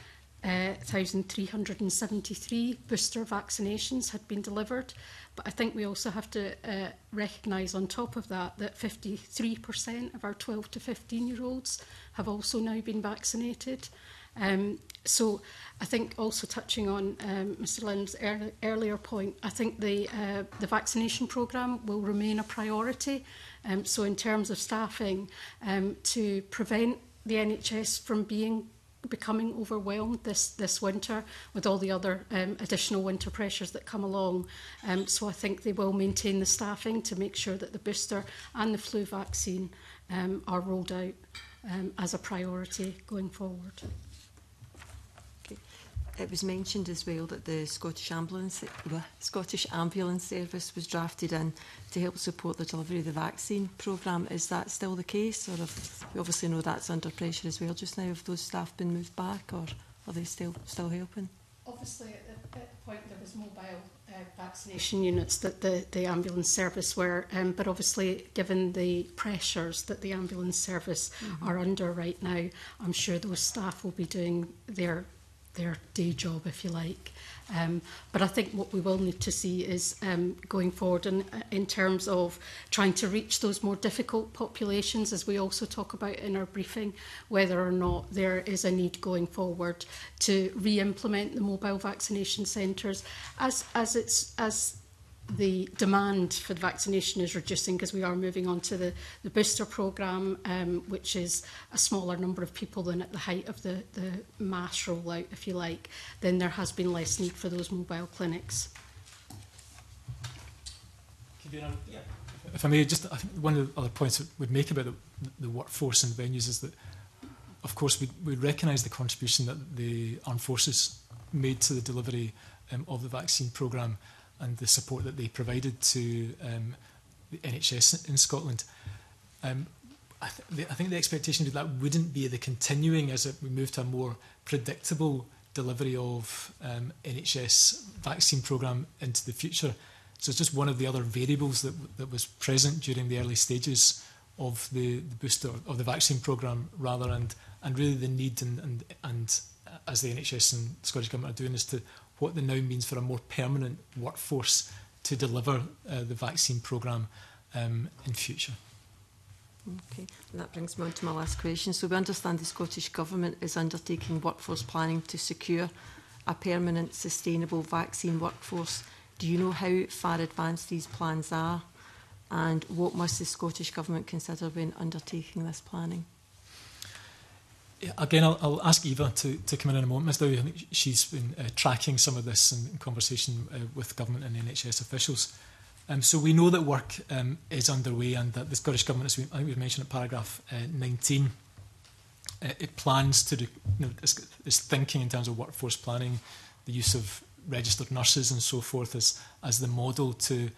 1,373 uh, booster vaccinations had been delivered. But I think we also have to uh, recognise, on top of that, that 53% of our 12 to 15 year olds have also now been vaccinated. Um, so I think also touching on um, Mr Lynn's er earlier point, I think the, uh, the vaccination programme will remain a priority. Um, so in terms of staffing, um, to prevent the NHS from being becoming overwhelmed this, this winter with all the other um, additional winter pressures that come along. Um, so I think they will maintain the staffing to make sure that the booster and the flu vaccine um, are rolled out um, as a priority going forward. It was mentioned as well that the Scottish Ambulance, Scottish Ambulance Service was drafted in to help support the delivery of the vaccine program Is that still the case? Or have, we obviously know that's under pressure as well just now. Have those staff been moved back or are they still, still helping? Obviously, at the, at the point there was mobile uh, vaccination units that the, the ambulance service were, um, but obviously, given the pressures that the ambulance service mm -hmm. are under right now, I'm sure those staff will be doing their their day job, if you like. Um, but I think what we will need to see is um, going forward in, in terms of trying to reach those more difficult populations, as we also talk about in our briefing, whether or not there is a need going forward to re-implement the mobile vaccination centres as, as, it's, as the demand for the vaccination is reducing because we are moving on to the, the booster programme, um, which is a smaller number of people than at the height of the, the mass rollout, if you like, then there has been less need for those mobile clinics. If I may, just I think one of the other points I would make about the, the workforce and venues is that, of course, we, we recognise the contribution that the armed forces made to the delivery um, of the vaccine programme and the support that they provided to um, the NHS in Scotland. Um, I, th I think the expectation that that wouldn't be the continuing as it, we move to a more predictable delivery of um, NHS vaccine program into the future. So it's just one of the other variables that, that was present during the early stages of the, the booster, of the vaccine program rather, and, and really the need and, and, and uh, as the NHS and Scottish Government are doing is to what the now means for a more permanent workforce to deliver uh, the vaccine programme um, in future. Okay, and that brings me on to my last question. So we understand the Scottish Government is undertaking workforce planning to secure a permanent, sustainable vaccine workforce. Do you know how far advanced these plans are? And what must the Scottish Government consider when undertaking this planning? again, I'll, I'll, ask Eva to, to come in in a moment. Ms Dowie, I think she's been uh, tracking some of this in, in conversation uh, with government and NHS officials. Um, so we know that work um, is underway and that the Scottish Government, as we, I think we've mentioned in paragraph uh, 19, uh, it plans to, you know, is, is thinking in terms of workforce planning, the use of registered nurses and so forth as, as the model to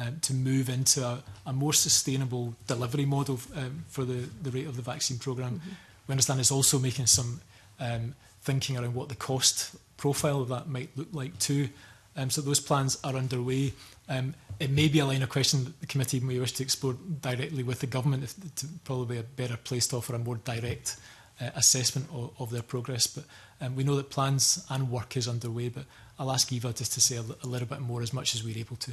uh, to move into a, a more sustainable delivery model um, for the, the rate of the vaccine program. Mm -hmm we understand it's also making some um, thinking around what the cost profile of that might look like too. Um, so those plans are underway. Um, it may be a line of question that the committee may wish to explore directly with the government, if, to probably a better place to offer a more direct uh, assessment of, of their progress. But um, we know that plans and work is underway, but I'll ask Eva just to say a, a little bit more as much as we're able to.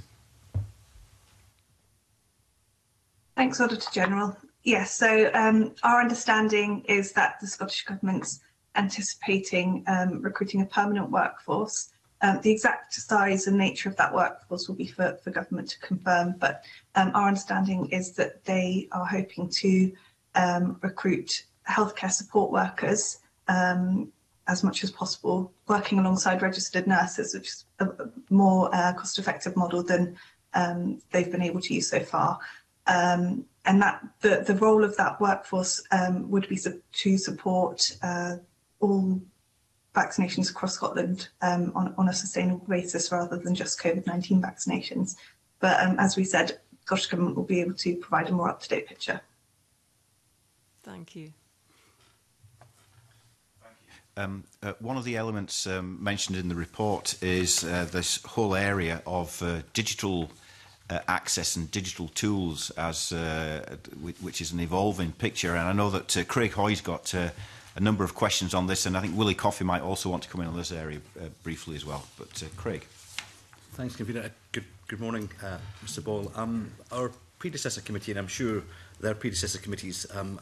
Thanks, Auditor General. Yes, so um, our understanding is that the Scottish Government's anticipating um, recruiting a permanent workforce. Um, the exact size and nature of that workforce will be for, for government to confirm, but um, our understanding is that they are hoping to um, recruit healthcare support workers um, as much as possible, working alongside registered nurses, which is a more uh, cost effective model than they've been able to use so far. Um, and that the, the role of that workforce um, would be su- to support uh, all vaccinations across Scotland um, on, on a sustainable basis rather than just COVID 19 vaccinations. But um, as we said, Scottish Government will be able to provide a more up to date picture. Thank you. Um, uh, one of the elements um, mentioned in the report is uh, this whole area of uh, digital uh, access and digital tools, as uh, which is an evolving picture. And I know that uh, Craig Hoy's got uh, a number of questions on this, and I think Willie Coffey might also want to come in on this area uh, briefly as well. But uh, Craig. Thanks, Convener. Uh, good, good morning, uh, Mr Ball. Um, our predecessor committee, and I'm sure their predecessor committees, um,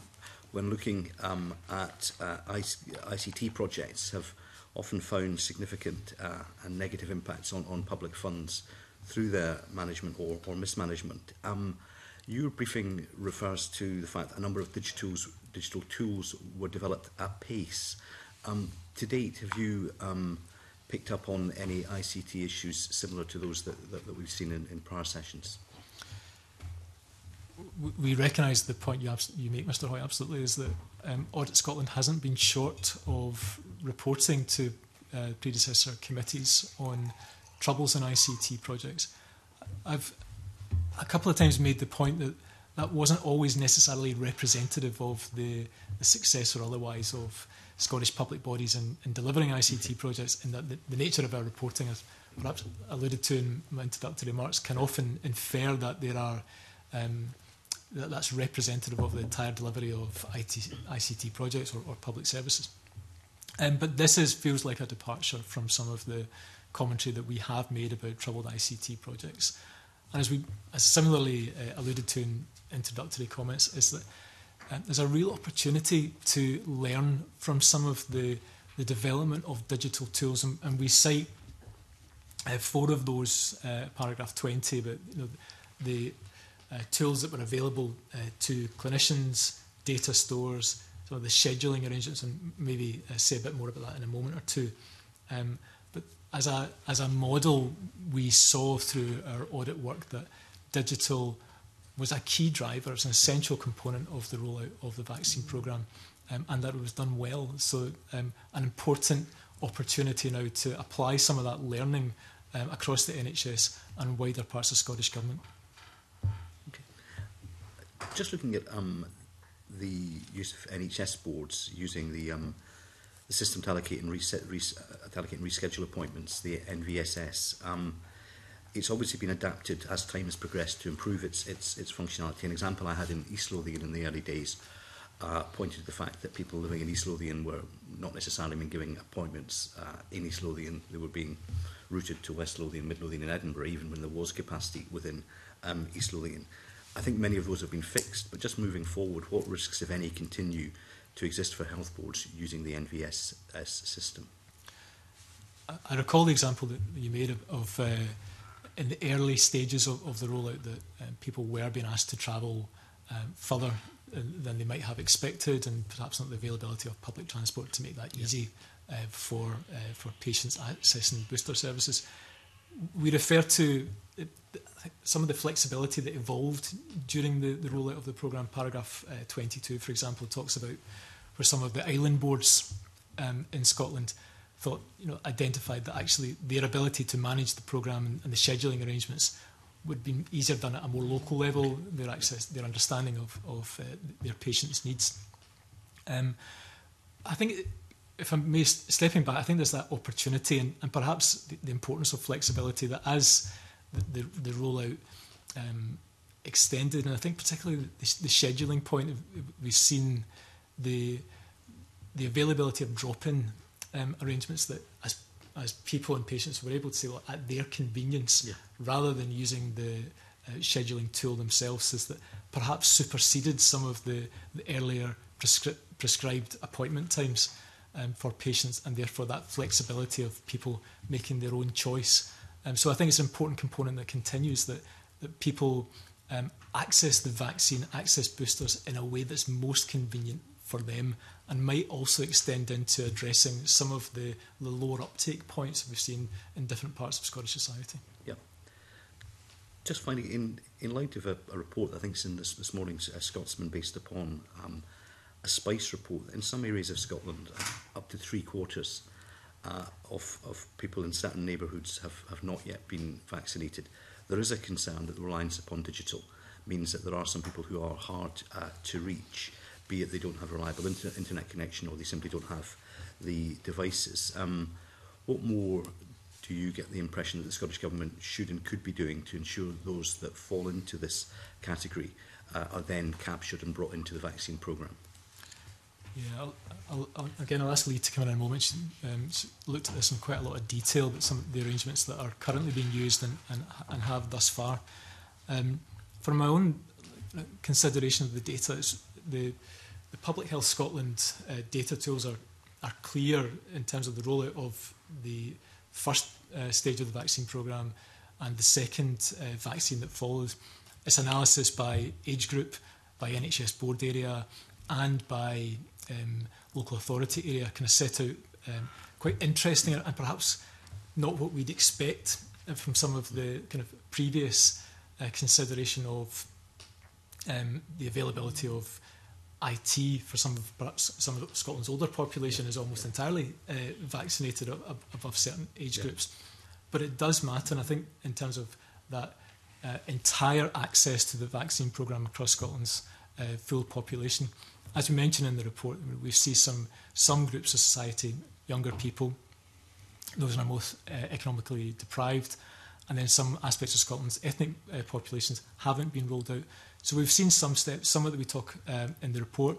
when looking um, at uh, ICT projects, have often found significant uh, and negative impacts on, on public funds. Uh, through their management or, or mismanagement. Um, your briefing refers to the fact that a number of digitals, digital tools were developed at pace. Um, to date, have you um, picked up on any ICT issues similar to those that, that, that we've seen in, in prior sessions? we recognise the point you, you, make, Mr Hoy, absolutely, is that um, Audit Scotland hasn't been short of reporting to uh, predecessor committees on troubles in ICT projects. I've a couple of times made the point that that wasn't always necessarily representative of the, the success or otherwise of Scottish public bodies in, in delivering ICT mm-hmm. projects, and that the, the, nature of our reporting, as perhaps alluded to in my introductory remarks, can often infer that there are um, that that's representative of the entire delivery of IT, ICT projects or, or public services. Um, but this is feels like a departure from some of the commentary that we have made about troubled ICT projects. And as we as similarly uh, alluded to in introductory comments, is that uh, there's a real opportunity to learn from some of the, the development of digital tools. And, and we cite uh, four of those, uh, paragraph 20, but you know, the uh, tools that were available uh, to clinicians, data stores, some of the scheduling arrangements, and maybe uh, say a bit more about that in a moment or two. Um, as a, as a model, we saw through our audit work that digital was a key driver, it's an essential component of the rollout of the vaccine program um, and that it was done well. So, um, an important opportunity now to apply some of that learning um, across the NHS and wider parts of Scottish Government. Okay. Just looking at um, the use of NHS boards using the um, the system to allocate and, reset, res, uh, allocate and reschedule appointments, the NVSS. Um, it's obviously been adapted as time has progressed to improve its, its, its functionality. An example I had in East Lothian in the early days uh, pointed to the fact that people living in East Lothian were not necessarily being given appointments uh, in East Lothian. They were being routed to West Lothian, Mid Lothian and Edinburgh, even when there was capacity within um, East Lothian. I think many of those have been fixed, but just moving forward, what risks, if any, continue to exist for health boards using the NVS system. I recall the example that you made of, of uh, in the early stages of, of the rollout that uh, people were being asked to travel um, further uh, than they might have expected, and perhaps not the availability of public transport to make that easy yep. uh, for uh, for patients accessing booster services. We refer to uh, some of the flexibility that evolved during the, the rollout of the programme. Paragraph uh, 22, for example, talks about where some of the island boards um, in Scotland thought, you know, identified that actually their ability to manage the programme and, the scheduling arrangements would be easier done at a more local level, their access, their understanding of, of uh, their patients' needs. Um, I think if I'm stepping back, I think there's that opportunity and, and perhaps the, the, importance of flexibility that as the, the, rollout um, extended. And I think particularly the, the scheduling point, we've seen the the availability of drop-in um, arrangements that as as people and patients were able to say, well, at their convenience, yeah. rather than using the uh, scheduling tool themselves, is that perhaps superseded some of the, the earlier prescri- prescribed appointment times um, for patients, and therefore that flexibility of people making their own choice Um, so I think it's an important component that continues that, that people um, access the vaccine, access boosters in a way that's most convenient for them and might also extend into addressing some of the, the lower uptake points we've seen in different parts of Scottish society. Yeah. Just finally, in, in light of a, a report that I think is in this, this morning's uh, Scotsman based upon um, a SPICE report, in some areas of Scotland, up to three quarters uh, of, of people in certain neighbourhoods have, have not yet been vaccinated. There is a concern that the reliance upon digital means that there are some people who are hard uh, to reach, be it they don't have a reliable inter internet connection or they simply don't have the devices. Um, what more do you get the impression that the Scottish Government should and could be doing to ensure those that fall into this category uh, are then captured and brought into the vaccine programme? Yeah, I'll, I'll, I'll, again, I'll ask Lee to come in a moment. She um, looked at this in quite a lot of detail, but some of the arrangements that are currently being used and, and, and have thus far. Um, from my own consideration of the data, it's the, the Public Health Scotland uh, data tools are, are clear in terms of the rollout of the first uh, stage of the vaccine programme and the second uh, vaccine that follows. It's analysis by age group, by NHS board area, and by um, local authority area kind of set out um, quite interesting and perhaps not what we'd expect uh, from some of the kind of previous uh, consideration of um, the availability of IT for some of perhaps some of Scotland's older population is almost entirely uh, vaccinated ab above certain age yeah. groups, but it does matter, and I think in terms of that uh, entire access to the vaccine program across Scotland's uh, full population as we mentioned in the report, we see some, some groups of society, younger people, those who are most uh, economically deprived, and then some aspects of Scotland's ethnic uh, populations haven't been rolled out. So we've seen some steps, some of that we talk um, in the report,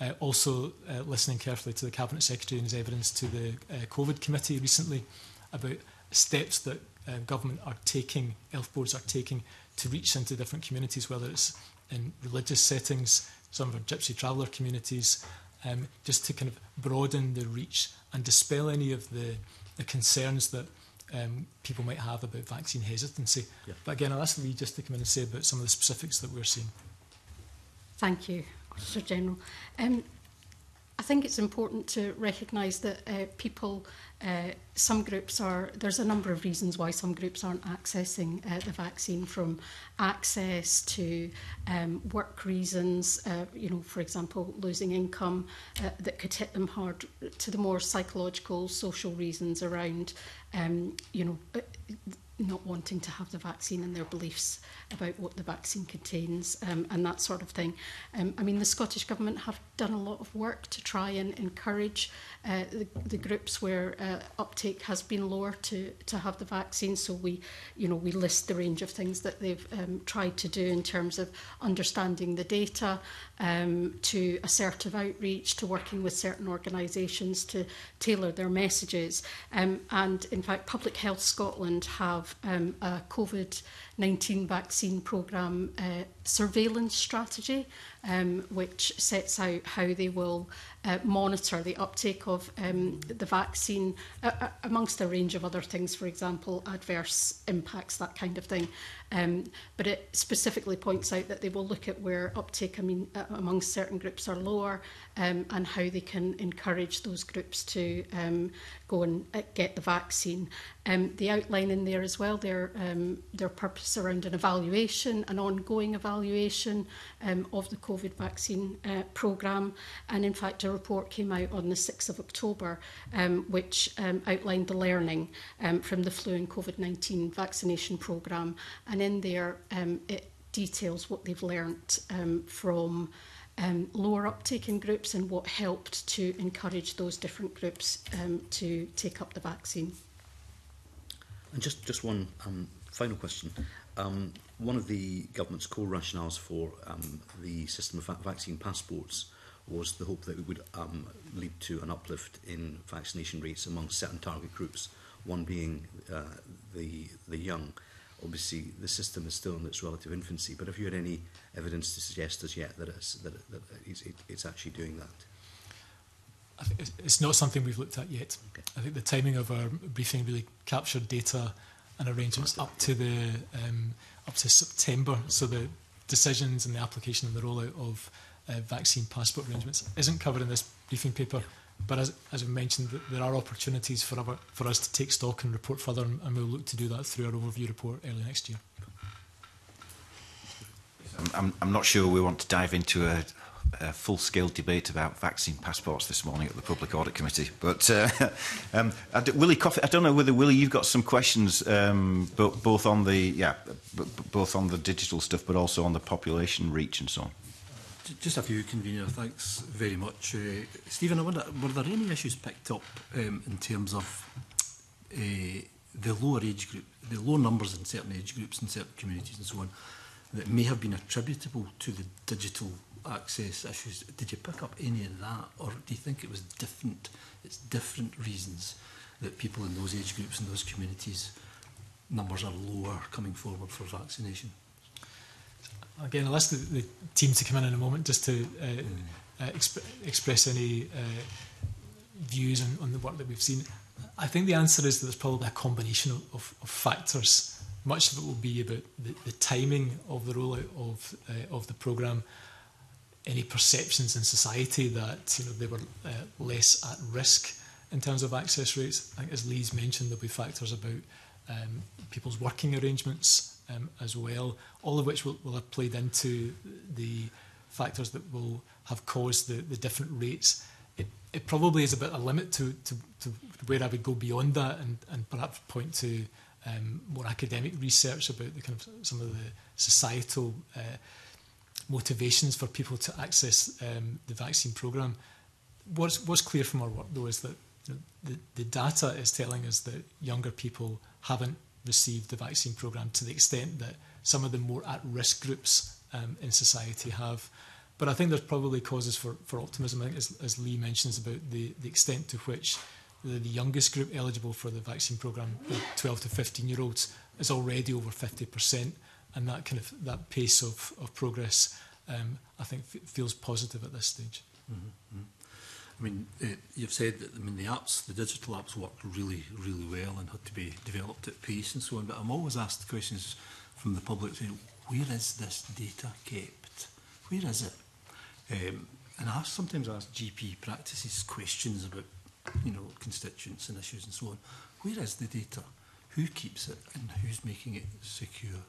uh, also uh, listening carefully to the Cabinet Secretary and his evidence to the uh, COVID committee recently about steps that uh, government are taking, health boards are taking to reach into different communities, whether it's in religious settings, some of our gypsy traveller communities, um, just to kind of broaden the reach and dispel any of the, the concerns that um, people might have about vaccine hesitancy. Yeah. But again, I'll ask Lee just to come in and say about some of the specifics that we're seeing. Thank you, Officer General. Um, I think it's important to recognise that uh, people Uh, some groups are, there's a number of reasons why some groups aren't accessing uh, the vaccine from access to um, work reasons, uh, you know, for example, losing income uh, that could hit them hard, to the more psychological, social reasons around, um, you know, uh, not wanting to have the vaccine and their beliefs about what the vaccine contains um, and that sort of thing. Um, I mean, the Scottish Government have done a lot of work to try and encourage uh, the, the groups where uh, uptake has been lower to, to have the vaccine. So we, you know, we list the range of things that they've um, tried to do in terms of understanding the data, um, to assertive outreach, to working with certain organisations to tailor their messages. Um, and in fact, Public Health Scotland have um, a COVID 19 vaccine programme uh, surveillance strategy, um, which sets out how they will uh, monitor the uptake of um, the vaccine, uh, uh, amongst a range of other things, for example, adverse impacts, that kind of thing. Um, but it specifically points out that they will look at where uptake I mean, uh, among certain groups are lower um, and how they can encourage those groups to um, go and uh, get the vaccine. Um, the outline in there as well, their, um, their purpose around an evaluation, an ongoing evaluation um, of the COVID vaccine uh, programme, and in fact a report came out on the 6th of October, um, which um, outlined the learning um, from the flu and COVID-19 vaccination programme. And in there, um, it details what they've learnt um, from um, lower uptake in groups and what helped to encourage those different groups um, to take up the vaccine. And just, just one um, final question. Um, one of the government's core rationales for um, the system of vaccine passports was the hope that it would um, lead to an uplift in vaccination rates among certain target groups, one being uh, the, the young. Obviously, the system is still in its relative infancy, but have you had any evidence to suggest as yet that it's, that, that it's, it, it's actually doing that? I think it's not something we've looked at yet. Okay. I think the timing of our briefing really captured data and arrangements up to the um, up to September. So the decisions and the application and the rollout of uh, vaccine passport arrangements isn't covered in this briefing paper. But as, as I mentioned, there are opportunities for, our, for us to take stock and report further, and, we'll look to do that through our overview report early next year. I'm, I'm not sure we want to dive into a, a full-scale debate about vaccine passports this morning at the Public Audit Committee. But uh, um, I, Willie Coffey, I don't know whether Willie, you've got some questions, um, but both on the yeah, both on the digital stuff, but also on the population reach and so on just a few convenient thanks very much. Uh, Stephen, I wonder, were there any issues picked up um, in terms of uh, the lower age group, the low numbers in certain age groups and certain communities and so on, that may have been attributable to the digital access issues? Did you pick up any of that, or do you think it was different? It's different reasons that people in those age groups and those communities numbers are lower coming forward for vaccination again, I'll ask the, the, team to come in in a moment just to uh, mm. uh, exp express any uh, views on, on, the work that we've seen. I think the answer is that there's probably a combination of, of, of factors. Much of it will be about the, the timing of the rollout of uh, of the program. any perceptions in society that you know they were uh, less at risk in terms of access rates. I think, as Lee's mentioned, there'll be factors about um, people's working arrangements, um, as well, all of which will, will have played into the factors that will have caused the, the different rates. It, it probably is a about a limit to, to, to where I would go beyond that and, and perhaps point to um, more academic research about the kind of some of the societal uh, motivations for people to access um, the vaccine program. What's, what's clear from our work, though, is that you know, the, the data is telling us that younger people haven't received the vaccine program to the extent that some of the more at-risk groups um, in society have. But I think there's probably causes for, for optimism. I think, as, as Lee mentions, about the, the extent to which the, the youngest group eligible for the vaccine program, the 12 to 15-year-olds, is already over 50%. And that kind of that pace of, of progress, um, I think, feels positive at this stage. Mm -hmm. I mean, uh, you've said that I mean, the apps, the digital apps worked really, really well and had to be developed at pace and so on. But I'm always asked questions from the public saying, where is this data kept? Where is it? Um, and I sometimes ask GP practices questions about, you know, constituents and issues and so on. Where is the data? Who keeps it and who's making it secure?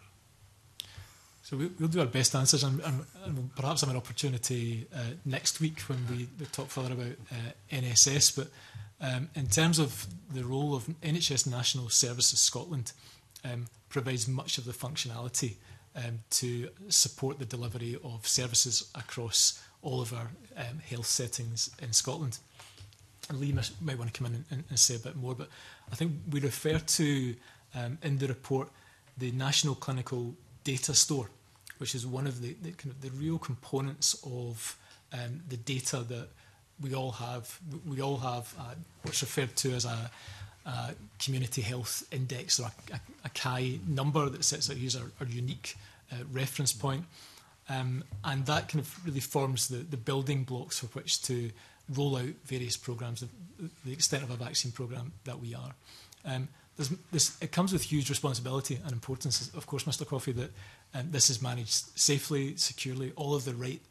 So we'll do our best answers, and, and, and perhaps have an opportunity uh, next week when we, we talk further about uh, NSS. But um, in terms of the role of NHS National Services Scotland, um, provides much of the functionality um, to support the delivery of services across all of our um, health settings in Scotland. And Lee might, might want to come in and, and say a bit more, but I think we refer to um, in the report the National Clinical Data Store which is one of the, the kind of the real components of um, the data that we all have. We all have uh, what's referred to as a, a community health index or a, a, a CHI number that sets out user our, our unique uh, reference point. Um, and that kind of really forms the, the building blocks for which to roll out various programs, the, the extent of a vaccine program that we are. Um, there's, this, it comes with huge responsibility and importance, of course, Mr. Coffey, that um, this is managed safely, securely. All of the right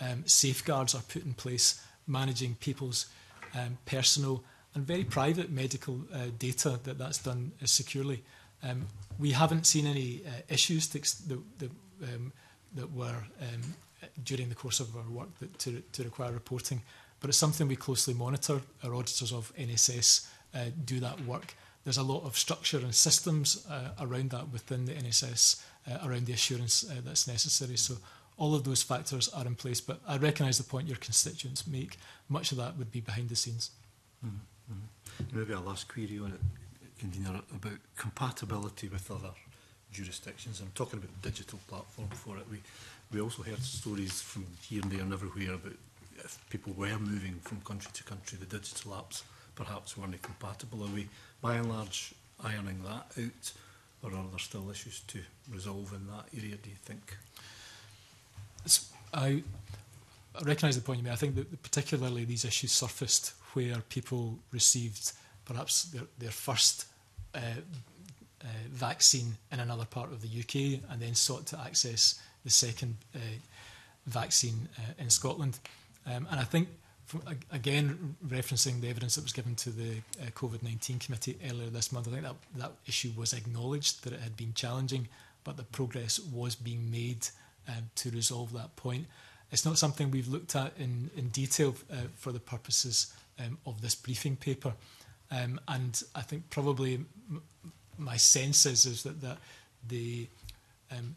um, safeguards are put in place, managing people's um, personal and very private medical uh, data that that's done uh, securely. Um, we haven't seen any uh, issues that, the, um, that were um, during the course of our work that to, to require reporting, but it's something we closely monitor. Our auditors of NSS uh, do that work there's a lot of structure and systems uh, around that within the NSS, uh, around the assurance uh, that's necessary. So all of those factors are in place, but I recognise the point your constituents make. Much of that would be behind the scenes. Mm -hmm. Maybe our last query on it, Convener, about compatibility with other jurisdictions. I'm talking about the digital platform for it. We, we also heard stories from here and there and everywhere about if people were moving from country to country, the digital apps perhaps weren't compatible. Are we, by and large, ironing that out, or are there still issues to resolve in that area, do you think? It's, I, I recognise the point you made. I think that particularly these issues surfaced where people received perhaps their, their first uh, uh, vaccine in another part of the UK and then sought to access the second uh, vaccine uh, in Scotland. Um, and I think again, referencing the evidence that was given to the uh, COVID 19 committee earlier this month, I think that, that issue was acknowledged that it had been challenging, but the progress was being made uh, to resolve that point. It's not something we've looked at in, in detail uh, for the purposes um, of this briefing paper. Um, and I think probably my sense is, is that, that the um,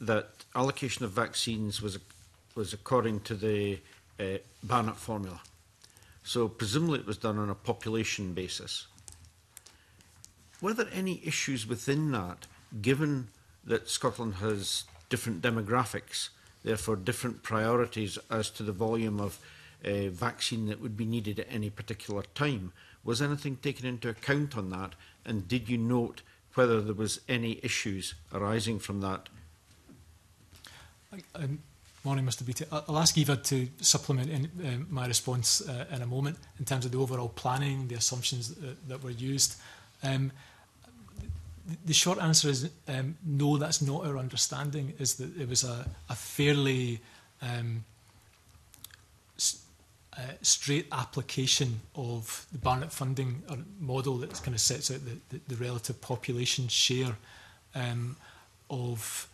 that allocation of vaccines was was according to the uh, Barnett formula. So presumably it was done on a population basis. Were there any issues within that, given that Scotland has different demographics, therefore different priorities as to the volume of uh, vaccine that would be needed at any particular time? Was anything taken into account on that? And did you note whether there was any issues arising from that? I, um, morning, Mr. Beattie. I'll ask Eva to supplement in, um, my response uh, in a moment in terms of the overall planning, the assumptions that, that were used. Um, the short answer is um, no, that's not our understanding, is that it was a, a fairly um, a uh, straight application of the Barnett funding uh, model that kind of sets out the, the, the relative population share um, of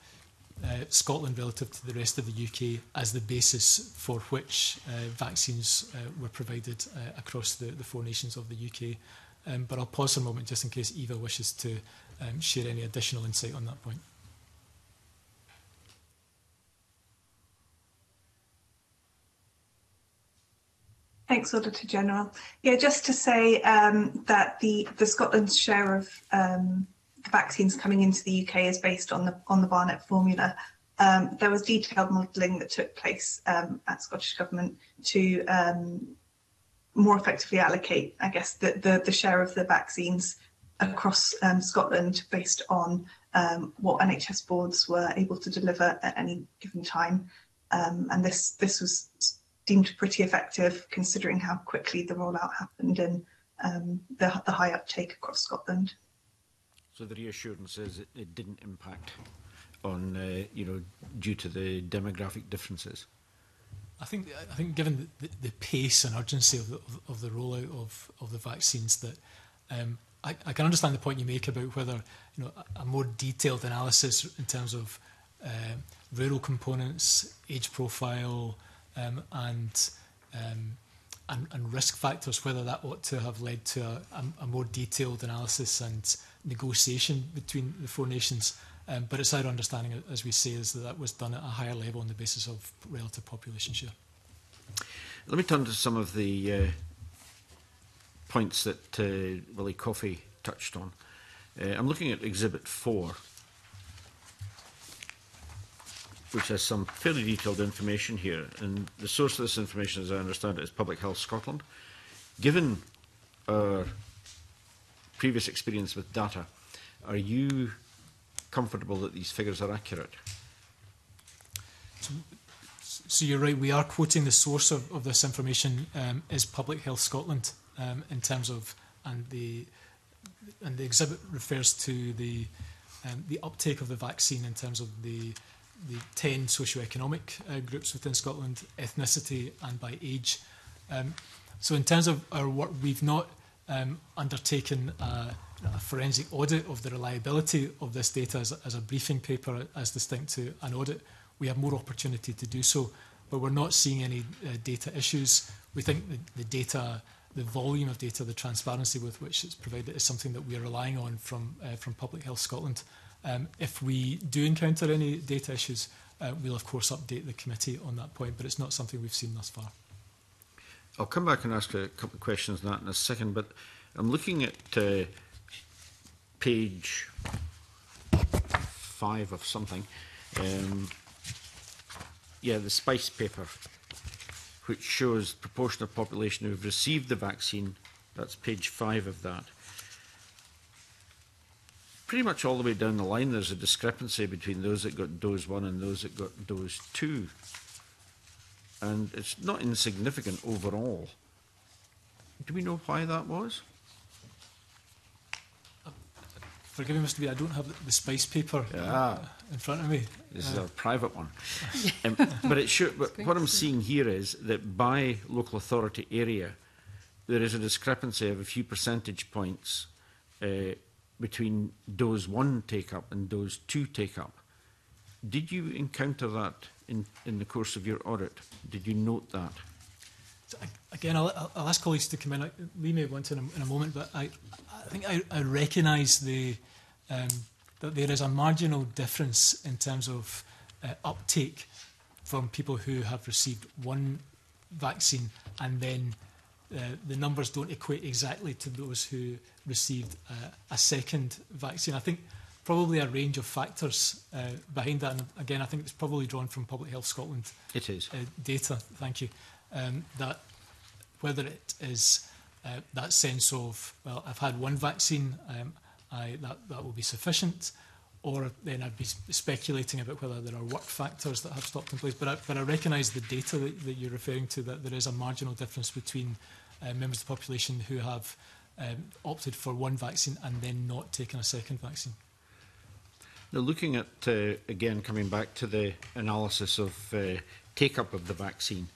uh, Scotland relative to the rest of the UK as the basis for which uh, vaccines uh, were provided uh, across the, the four nations of the UK. Um, but I'll pause for a moment just in case Eva wishes to um, share any additional insight on that point. Thanks, Auditor General. Yeah, just to say um, that the the Scotland's share of um, the vaccines coming into the UK is based on the on the Barnett formula. Um, there was detailed modelling that took place um, at Scottish Government to um, more effectively allocate, I guess, the, the, the share of the vaccines across um, Scotland based on um, what NHS boards were able to deliver at any given time. Um, and this this was deemed pretty effective considering how quickly the rollout happened and um, the, the high uptake across Scotland. So the reassurance is it, it didn't impact on, uh, you know, due to the demographic differences? I think I think given the, the, pace and urgency of the, of, of the rollout of, of the vaccines, that um, I, I can understand the point you make about whether you know a, a more detailed analysis in terms of uh, rural components, age profile, um, and, um, and and risk factors, whether that ought to have led to a, a, a more detailed analysis and negotiation between the four nations. Um, but it's our understanding, as we say, is that that was done at a higher level on the basis of relative population share. Let me turn to some of the uh, points that uh, Willie Coffey touched on. Uh, I'm looking at Exhibit 4, which has some fairly detailed information here. And the source of this information, as I understand it, is Public Health Scotland. Given our previous experience with data, are you comfortable that these figures are accurate. So, so you're right, we are quoting the source of, of this information um, is Public Health Scotland um, in terms of, and the, and the exhibit refers to the, um, the uptake of the vaccine in terms of the, the 10 socioeconomic uh, groups within Scotland, ethnicity and by age. Um, so in terms of our work, we've not um, undertaken a, a forensic audit of the reliability of this data as, as a briefing paper as distinct to an audit. We have more opportunity to do so, but we're not seeing any uh, data issues. We think the, the data, the volume of data, the transparency with which it's provided is something that we are relying on from, uh, from Public Health Scotland. Um, if we do encounter any data issues, uh, we'll of course update the committee on that point, but it's not something we've seen thus far. I'll come back and ask a couple of questions on that in a second, but I'm looking at uh, page five of something. Um, yeah, the spice paper, which shows the proportion of population who have received the vaccine. That's page five of that. Pretty much all the way down the line, there's a discrepancy between those that got dose one and those that got dose two and it's not insignificant overall. Do we know why that was? Uh, forgive me, Mr. B, I don't have the space paper uh, yeah. in front of me. This uh, is a private one. um, but it should, but what I'm seeing here is that by local authority area, there is a discrepancy of a few percentage points uh, between dose one take up and dose two take up. Did you encounter that in, in the course of your audit? Did you note that? So, again, I'll, I'll ask colleagues to come in. Lee may want in a, in a moment, but I, I think I, I recognise the, um, that there is a marginal difference in terms of uh, uptake from people who have received one vaccine and then uh, the numbers don't equate exactly to those who received uh, a second vaccine. I think probably a range of factors uh, behind that. And again, I think it's probably drawn from Public Health Scotland. It is. Uh, data, thank you. Um, that whether it is uh, that sense of, well, I've had one vaccine, um, I, that, that will be sufficient, or then I'd be speculating about whether there are work factors that have stopped in place. But I, but I recognise the data that, that you're referring to, that there is a marginal difference between uh, members of the population who have um, opted for one vaccine and then not taken a second vaccine. Now, looking at, uh, again, coming back to the analysis of uh, take up of the vaccine,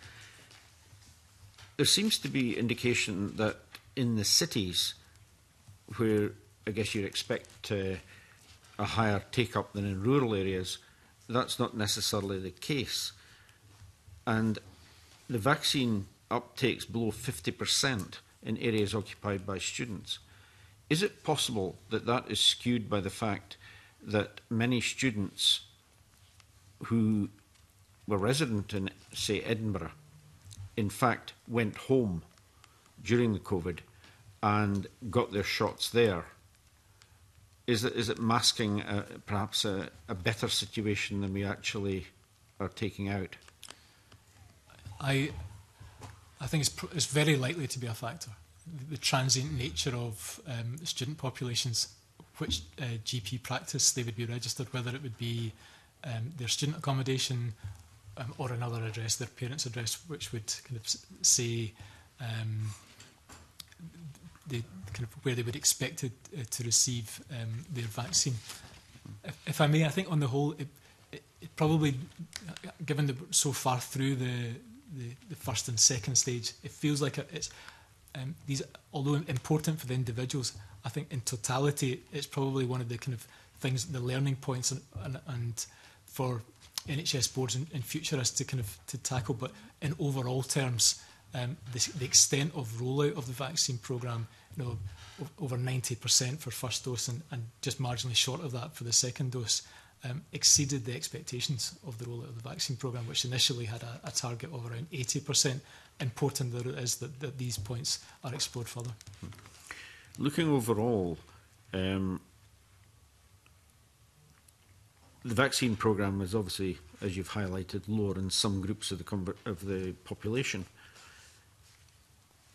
there seems to be indication that in the cities where I guess you'd expect uh, a higher take up than in rural areas, that's not necessarily the case. And the vaccine uptakes below 50% in areas occupied by students. Is it possible that that is skewed by the fact that many students who were resident in, say, Edinburgh, in fact, went home during the COVID and got their shots there. Is it, is it masking uh, perhaps a, a better situation than we actually are taking out? I, I think it's, it's very likely to be a factor. The, the transient nature of um, student populations which uh, GP practice they would be registered, whether it would be um, their student accommodation um, or another address, their parents' address, which would kind of say um, the, kind of where they would expect to, uh, to receive um, their vaccine. If, if I may, I think on the whole, it, it, it probably, given the so far through the, the, the first and second stage, it feels like a, it's um, these, although important for the individuals, I think in totality, it's probably one of the kind of things, the learning points, and, and, and for NHS boards and, and futurists to kind of to tackle. But in overall terms, um, this, the extent of rollout of the vaccine program you know, over 90% for first dose and, and just marginally short of that for the second dose, um, exceeded the expectations of the rollout of the vaccine program which initially had a, a target of around 80% important that it is that, that these points are explored further. Hmm. Looking overall, um, the vaccine program is obviously, as you've highlighted, lower in some groups of the of the population.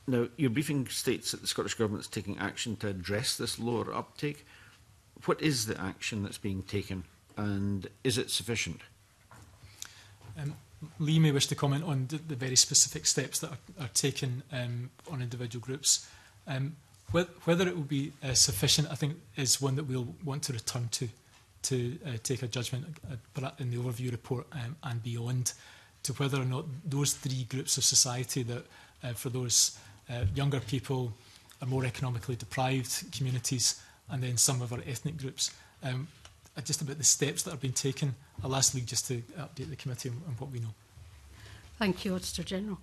Now, your briefing states that the Scottish Government is taking action to address this lower uptake. What is the action that's being taken, and is it sufficient? Um, Lee may wish to comment on the, the very specific steps that are, are taken um, on individual groups. Um, wh whether it will be uh, sufficient, I think, is one that we'll want to return to to uh, take a judgment uh, in the overview report um, and beyond to whether or not those three groups of society that uh, for those uh, younger people are more economically deprived communities and then some of our ethnic groups um, uh, just about the steps that have been taken. I'll uh, ask Lee just to update the committee on, on what we know. Thank you, Auditor General.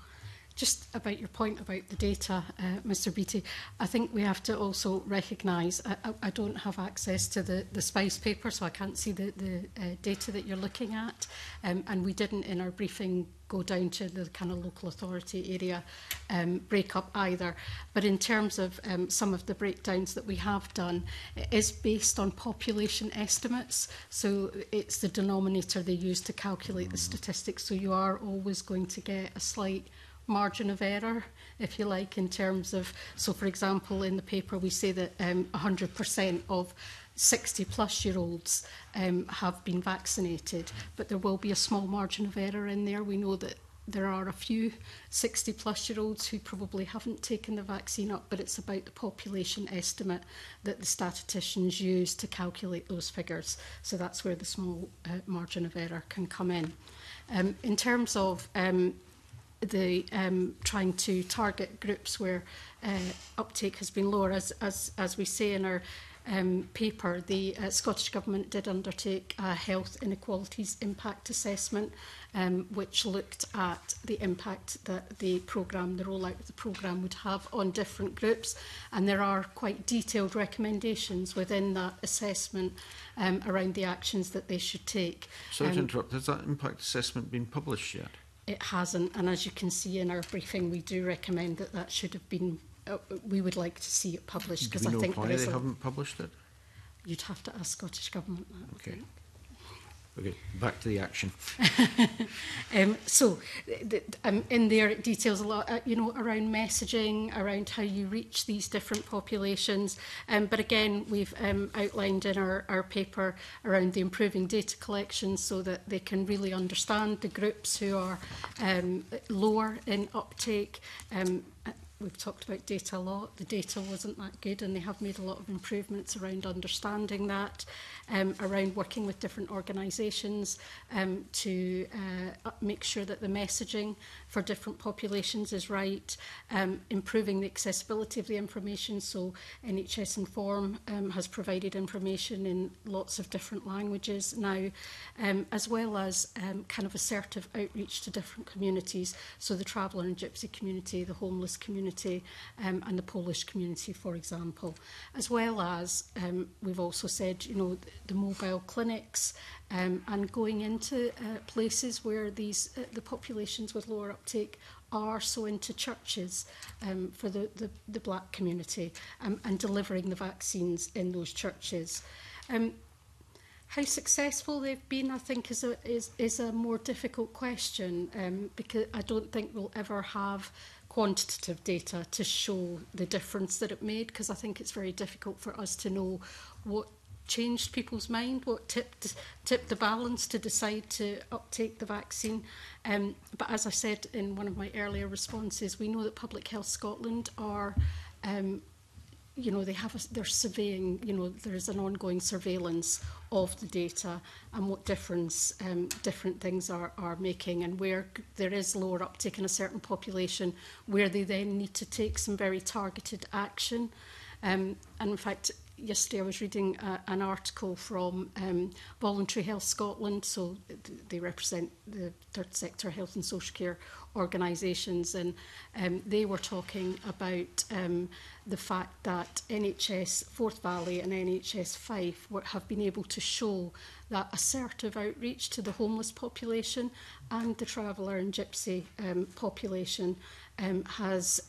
Just about your point about the data, uh, Mr. Beattie, I think we have to also recognise I, I, I don't have access to the, the spice paper, so I can't see the, the uh, data that you're looking at. Um, and we didn't in our briefing go down to the kind of local authority area um, break up either. But in terms of um, some of the breakdowns that we have done, it is based on population estimates. So it's the denominator they use to calculate the mm. statistics. So you are always going to get a slight margin of error, if you like, in terms of, so for example, in the paper we say that um, 100% of 60 plus year olds um, have been vaccinated, but there will be a small margin of error in there. We know that there are a few 60 plus year olds who probably haven't taken the vaccine up, but it's about the population estimate that the statisticians use to calculate those figures. So that's where the small uh, margin of error can come in. Um, in terms of um, the um, trying to target groups where uh, uptake has been lower. As, as, as we say in our um, paper, the uh, Scottish Government did undertake a health inequalities impact assessment, um, which looked at the impact that the programme, the rollout of the programme would have on different groups. And there are quite detailed recommendations within that assessment um, around the actions that they should take. Sorry um, to interrupt, has that impact assessment been published yet? it hasn't. And as you can see in our briefing, we do recommend that that should have been, uh, we would like to see it published. because I know think why they haven't published it? You'd have to ask Scottish Government that. Okay. I think. Okay, back to the action. um, so, um, in there it details a lot, uh, you know, around messaging, around how you reach these different populations. Um, but again, we've um, outlined in our, our paper around the improving data collection so that they can really understand the groups who are um, lower in uptake, um, we've talked about data a lot. The data wasn't that good, and they have made a lot of improvements around understanding that, um, around working with different organisations um, to uh, make sure that the messaging for different populations is right, um, improving the accessibility of the information. So, NHS Inform um, has provided information in lots of different languages now, um, as well as um, kind of assertive outreach to different communities. So, the traveller and gypsy community, the homeless community community um, and the Polish community, for example, as well as um, we've also said, you know, the mobile clinics um, and going into uh, places where these uh, the populations with lower uptake are so into churches um, for the, the, the black community um, and delivering the vaccines in those churches. Um, how successful they've been, I think, is a, is, is a more difficult question um, because I don't think we'll ever have quantitative data to show the difference that it made because I think it's very difficult for us to know what changed people's mind, what tipped, tipped the balance to decide to uptake the vaccine. Um, but as I said in one of my earlier responses, we know that Public Health Scotland are um, you know, they have a, they're surveying, you know, there's an ongoing surveillance of the data and what difference um, different things are, are making and where there is lower uptake in a certain population, where they then need to take some very targeted action. Um, and in fact, yesterday I was reading a, an article from um, Voluntary Health Scotland, so th they represent the third sector health and social care organisations, and um, they were talking about um, the fact that NHS Forth Valley and NHS Fife were, have been able to show that assertive outreach to the homeless population and the traveller and gypsy um, population um, has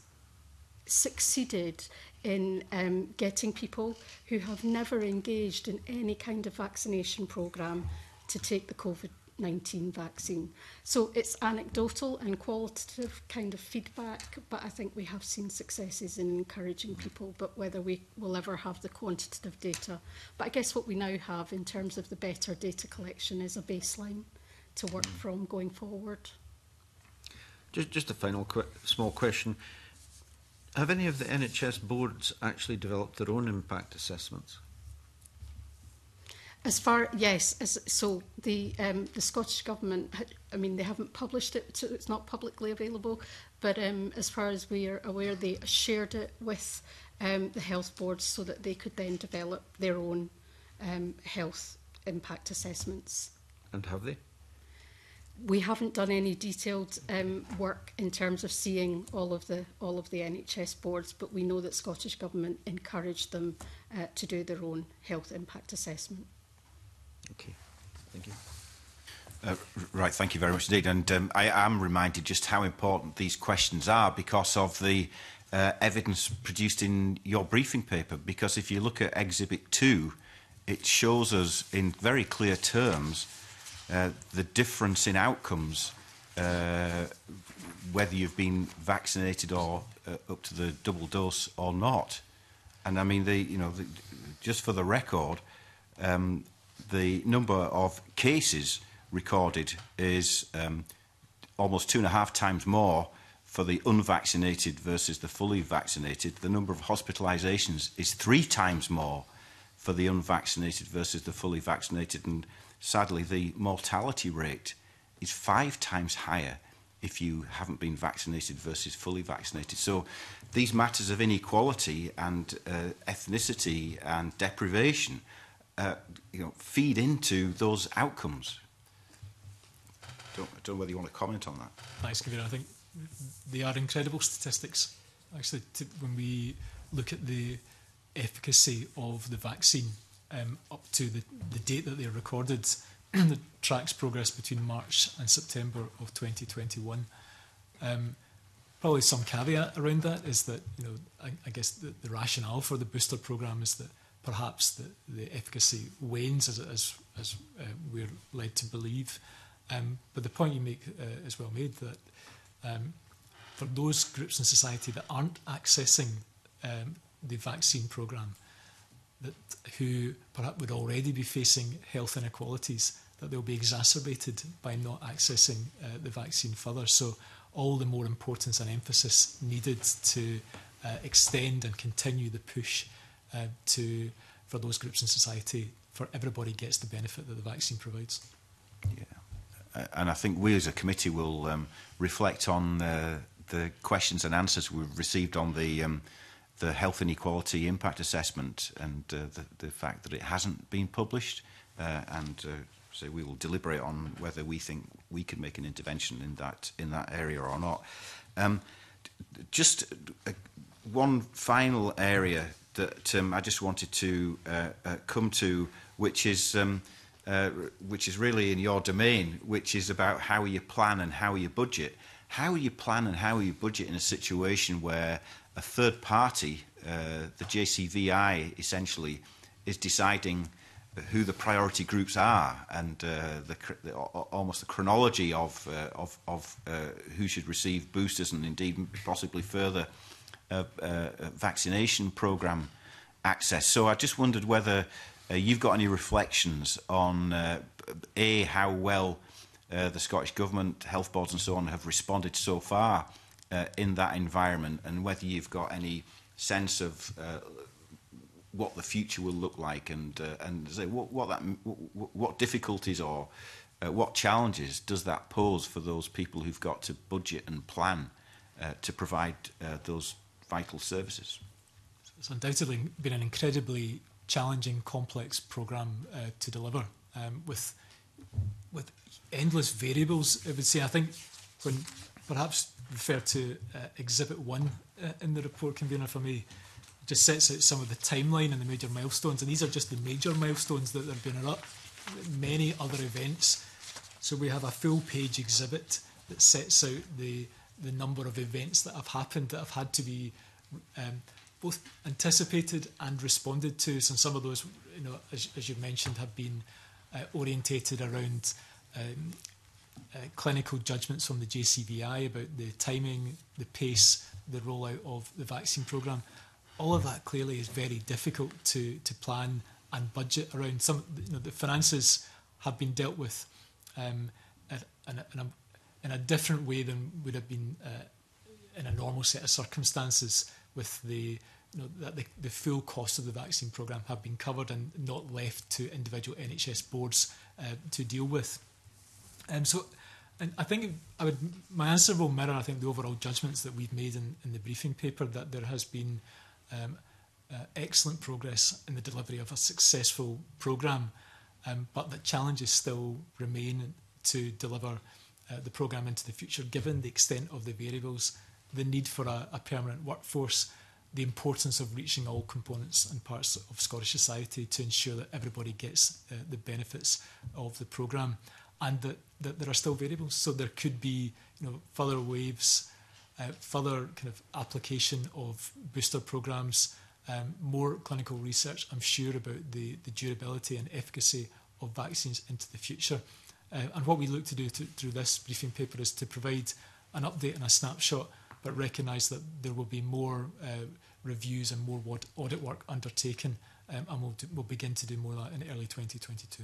succeeded in um, getting people who have never engaged in any kind of vaccination programme to take the COVID 19 vaccine. So it's anecdotal and qualitative kind of feedback, but I think we have seen successes in encouraging people, but whether we will ever have the quantitative data. But I guess what we now have in terms of the better data collection is a baseline to work mm. from going forward. Just, just a final qu small question. Have any of the NHS boards actually developed their own impact assessments? As far yes, as, so the um, the Scottish government, I mean, they haven't published it, so it's not publicly available. But um, as far as we are aware, they shared it with um, the health boards so that they could then develop their own um, health impact assessments. And have they? we haven't done any detailed um, work in terms of seeing all of the all of the NHS boards, but we know that Scottish Government encouraged them uh, to do their own health impact assessment. Okay, thank you. Uh, right, thank you very much indeed. And um, I am reminded just how important these questions are because of the uh, evidence produced in your briefing paper. Because if you look at Exhibit 2, it shows us in very clear terms Uh, the difference in outcomes, uh, whether you've been vaccinated or uh, up to the double dose or not. And I mean, the you know, the, just for the record, um, the number of cases recorded is um, almost two and a half times more for the unvaccinated versus the fully vaccinated. The number of hospitalizations is three times more for the unvaccinated versus the fully vaccinated. And sadly, the mortality rate is five times higher if you haven't been vaccinated versus fully vaccinated. So these matters of inequality and uh, ethnicity and deprivation uh, you know, feed into those outcomes. Don't, I don't know whether you want to comment on that. Thanks, Kavir. I think they are incredible statistics. Actually, to, when we look at the efficacy of the vaccine um, up to the, the date that they recorded, the tracks progress between March and September of 2021. Um, probably some caveat around that is that, you know, I, I guess the, the rationale for the booster program is that perhaps the, the efficacy wanes as, as, as uh, we're led to believe. Um, but the point you make uh, is well made that um, for those groups in society that aren't accessing um, the vaccine programme, that who perhaps would already be facing health inequalities that they'll be exacerbated by not accessing uh, the vaccine further. So all the more importance and emphasis needed to uh, extend and continue the push uh, to for those groups in society for everybody gets the benefit that the vaccine provides. Yeah, and I think we as a committee will um, reflect on the the questions and answers we've received on the um, the health inequality impact assessment and uh, the, the fact that it hasn't been published. Uh, and uh, so we will deliberate on whether we think we can make an intervention in that in that area or not. Um, just a, uh, one final area that um, I just wanted to uh, uh, come to, which is um, uh, which is really in your domain, which is about how you plan and how you budget. How you plan and how you budget in a situation where a third party, uh, the JCVI essentially, is deciding who the priority groups are and uh, the, the, almost the chronology of, uh, of, of uh, who should receive boosters and indeed possibly further uh, uh, vaccination program access. So I just wondered whether uh, you've got any reflections on uh, A, how well uh, the Scottish Government, health boards and so on have responded so far uh, in that environment and whether you've got any sense of uh, what the future will look like and uh, and say what what that what, difficulties or uh, what challenges does that pose for those people who've got to budget and plan uh, to provide uh, those vital services it's undoubtedly been an incredibly challenging complex program uh, to deliver um, with with endless variables i would say i think when perhaps refer to uh, Exhibit 1 uh, in the report, Convener, for me. Just sets out some of the timeline and the major milestones, and these are just the major milestones that there have been up many other events. So we have a full page exhibit that sets out the, the number of events that have happened that have had to be um, both anticipated and responded to. So some of those, you know, as, as you've mentioned, have been uh, orientated around um, uh, clinical judgments from the JCVI about the timing, the pace, the rollout of the vaccine program. All of that clearly is very difficult to, to plan and budget around. Some you know, the finances have been dealt with um, in, a, in, a, in a different way than would have been uh, in a normal set of circumstances with the you know, that the, the full cost of the vaccine program have been covered and not left to individual NHS boards uh, to deal with. Um, so and I think I would my answer will mirror I think the overall judgments that we've made in, in the briefing paper that there has been um, uh, excellent progress in the delivery of a successful programme, um, but that challenges still remain to deliver uh, the programme into the future, given the extent of the variables, the need for a, a permanent workforce, the importance of reaching all components and parts of Scottish society to ensure that everybody gets uh, the benefits of the programme and that, that there are still variables. So there could be you know further waves, uh, further kind of application of booster programs, um, more clinical research. I'm sure about the the durability and efficacy of vaccines into the future. Uh, and what we look to do to, through this briefing paper is to provide an update and a snapshot, but recognise that there will be more uh, reviews and more audit work undertaken, um, and we'll, do, we'll begin to do more of that in early 2022.